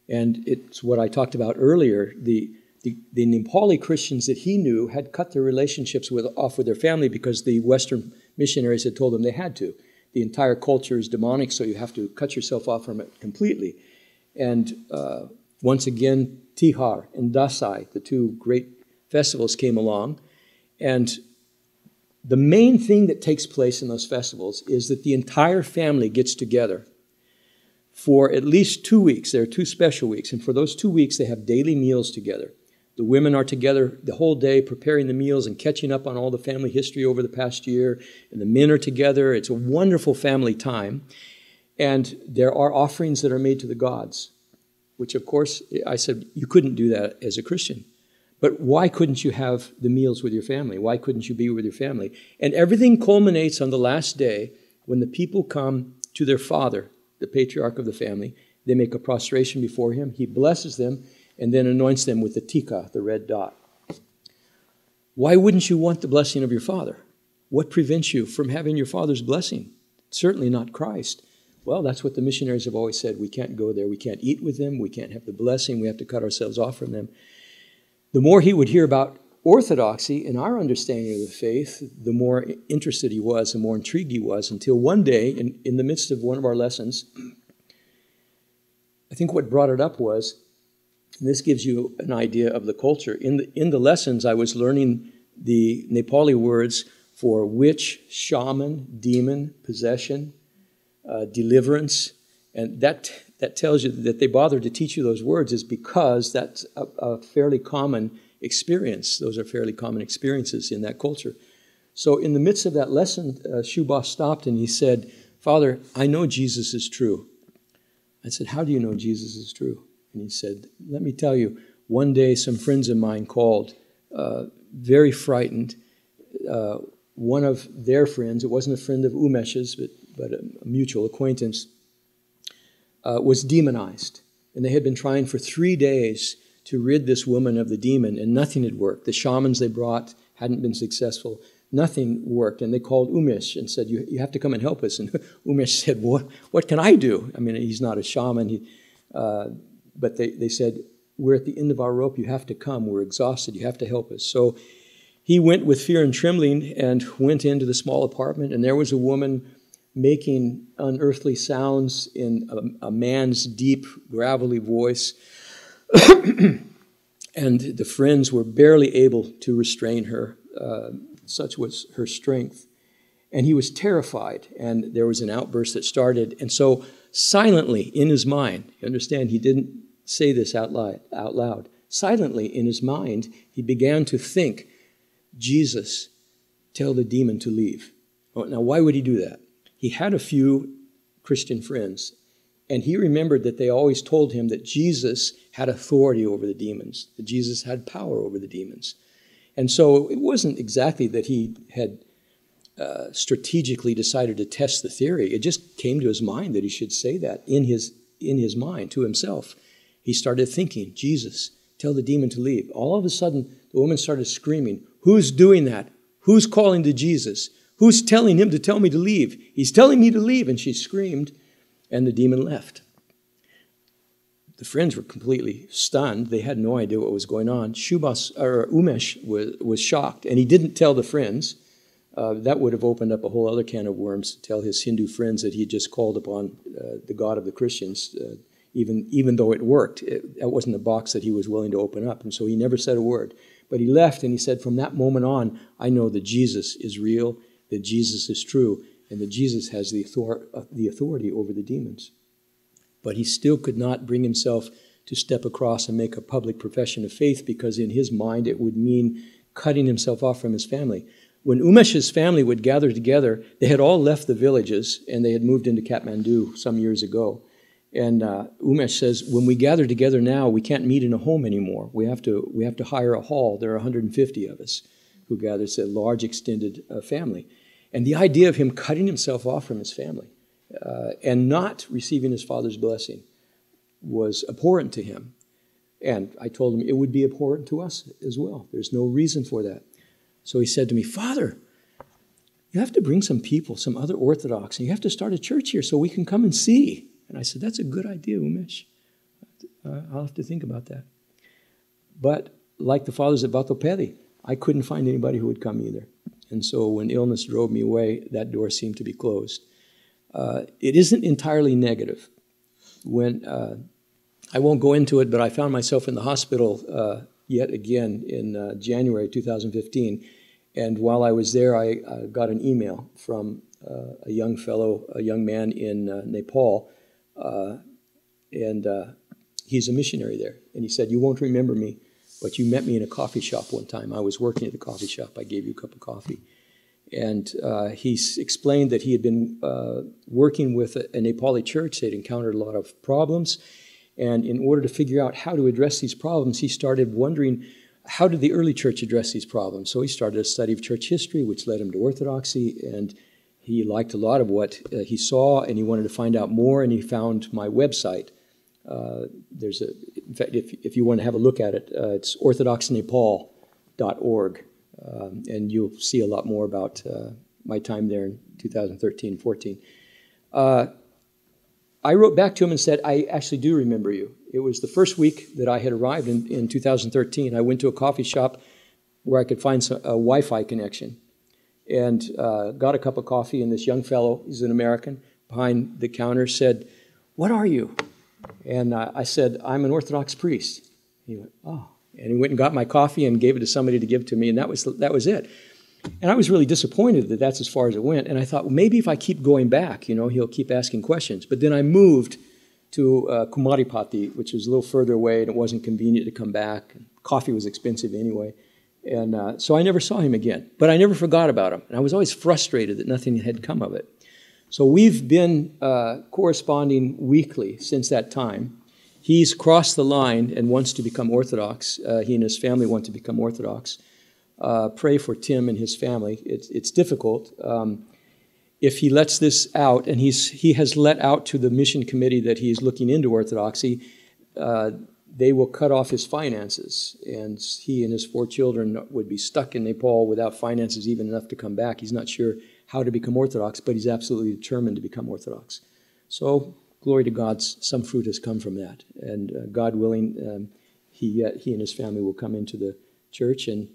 And it's what I talked about earlier. The, the, the Nepali Christians that he knew had cut their relationships with, off with their family because the Western missionaries had told them they had to. The entire culture is demonic, so you have to cut yourself off from it completely. And uh, once again, Tihar and Dasai, the two great festivals, came along. And the main thing that takes place in those festivals is that the entire family gets together for at least two weeks. There are two special weeks. And for those two weeks, they have daily meals together. The women are together the whole day preparing the meals and catching up on all the family history over the past year. And the men are together. It's a wonderful family time. And there are offerings that are made to the gods, which, of course, I said, you couldn't do that as a Christian. But why couldn't you have the meals with your family? Why couldn't you be with your family? And everything culminates on the last day when the people come to their father, the patriarch of the family. They make a prostration before him. He blesses them and then anoints them with the tika, the red dot. Why wouldn't you want the blessing of your father? What prevents you from having your father's blessing? Certainly not Christ. Well, that's what the missionaries have always said. We can't go there. We can't eat with them. We can't have the blessing. We have to cut ourselves off from them. The more he would hear about orthodoxy and our understanding of the faith, the more interested he was, the more intrigued he was, until one day, in, in the midst of one of our lessons, I think what brought it up was and this gives you an idea of the culture. In the, in the lessons, I was learning the Nepali words for witch, shaman, demon, possession, uh, deliverance. And that, that tells you that they bothered to teach you those words is because that's a, a fairly common experience. Those are fairly common experiences in that culture. So, in the midst of that lesson, uh, stopped and he said, Father, I know Jesus is true. I said, How do you know Jesus is true? And he said, Let me tell you, one day some friends of mine called, uh, very frightened. Uh, one of their friends, it wasn't a friend of Umesh's, but, but a, mutual acquaintance, uh, was demonized. And they had been trying for three days to rid this woman of the demon, and nothing had worked. The shamans they brought hadn't been successful. Nothing worked. And they called Umesh and said, You, you have to come and help us. And Umesh said, What, what can I do? I mean, he's not a shaman. He, uh, but they, they said, We're at the end of our rope. You have to come. We're exhausted. You have to help us. So he went with fear and trembling and went into the small apartment, and there was a woman making unearthly sounds in a, a man's deep, gravelly voice. and the friends were barely able to restrain her. Uh, such was her strength. And he was terrified, and there was an outburst that started. And so, silently in his mind, you understand, he didn't say this out loud, out loud. Silently in his mind, he began to think, Jesus, tell the demon to leave. Oh, now, why would he do that? He had a few Christian friends, and he remembered that they always told him that Jesus had authority over the demons, that Jesus had power over the demons. And so it wasn't exactly that he had uh, strategically decided to test the theory. It just came to his mind that he should say that in his, in his mind to himself. He started thinking, Jesus, tell the demon to leave. All of a sudden, the woman started screaming, Who's doing that? Who's calling to Jesus? Who's telling him to tell me to leave? He's telling me to leave. And she screamed, and the demon left. The friends were completely stunned. They had no idea what was going on. Shubhas, or Umesh was, was shocked, and he didn't tell the friends. Uh, that would have opened up a whole other can of worms to tell his Hindu friends that he had just called upon uh, the God of the Christians, uh, even, even though it worked. It, that wasn't a box that he was willing to open up, and so he never said a word. But he left and he said, From that moment on, I know that Jesus is real, that Jesus is true, and that Jesus has the, author- uh, the authority over the demons. But he still could not bring himself to step across and make a public profession of faith because, in his mind, it would mean cutting himself off from his family. When Umesh's family would gather together, they had all left the villages and they had moved into Kathmandu some years ago. And uh, Umesh says, when we gather together now, we can't meet in a home anymore. We have to, we have to hire a hall. There are 150 of us who gather. It's a large extended uh, family. And the idea of him cutting himself off from his family uh, and not receiving his father's blessing was abhorrent to him. And I told him it would be abhorrent to us as well. There's no reason for that. So he said to me, Father, you have to bring some people, some other Orthodox, and you have to start a church here so we can come and see. And I said, That's a good idea, Umesh. Uh, I'll have to think about that. But like the fathers at Vatopedi, I couldn't find anybody who would come either. And so when illness drove me away, that door seemed to be closed. Uh, it isn't entirely negative. When uh, I won't go into it, but I found myself in the hospital uh, yet again in uh, January 2015. And while I was there, I got an email from uh, a young fellow, a young man in uh, Nepal uh, and uh, he's a missionary there. And he said, You won't remember me, but you met me in a coffee shop one time. I was working at the coffee shop. I gave you a cup of coffee. And uh, he explained that he had been uh, working with a, a Nepali church. They'd encountered a lot of problems. And in order to figure out how to address these problems, he started wondering how did the early church address these problems? So he started a study of church history, which led him to orthodoxy. And he liked a lot of what uh, he saw and he wanted to find out more and he found my website uh, there's a in fact if, if you want to have a look at it uh, it's orthodoxnepal.org um, and you'll see a lot more about uh, my time there in 2013 14 uh, i wrote back to him and said i actually do remember you it was the first week that i had arrived in, in 2013 i went to a coffee shop where i could find some, a wi-fi connection and uh, got a cup of coffee. And this young fellow, he's an American, behind the counter said, What are you? And uh, I said, I'm an Orthodox priest. He went, Oh. And he went and got my coffee and gave it to somebody to give to me, and that was, that was it. And I was really disappointed that that's as far as it went. And I thought, well, maybe if I keep going back, you know, he'll keep asking questions. But then I moved to uh, Kumaripati, which was a little further away, and it wasn't convenient to come back. Coffee was expensive anyway. And uh, so I never saw him again, but I never forgot about him. And I was always frustrated that nothing had come of it. So we've been uh, corresponding weekly since that time. He's crossed the line and wants to become Orthodox. Uh, he and his family want to become Orthodox. Uh, pray for Tim and his family. It's, it's difficult. Um, if he lets this out, and he's, he has let out to the mission committee that he's looking into Orthodoxy, uh, they will cut off his finances, and he and his four children would be stuck in Nepal without finances even enough to come back. He's not sure how to become Orthodox, but he's absolutely determined to become Orthodox. So, glory to God, some fruit has come from that. And uh, God willing, um, he, uh, he and his family will come into the church, and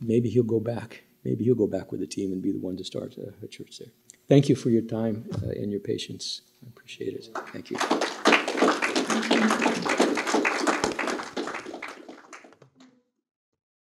maybe he'll go back. Maybe he'll go back with the team and be the one to start a, a church there. Thank you for your time uh, and your patience. I appreciate it. Thank you.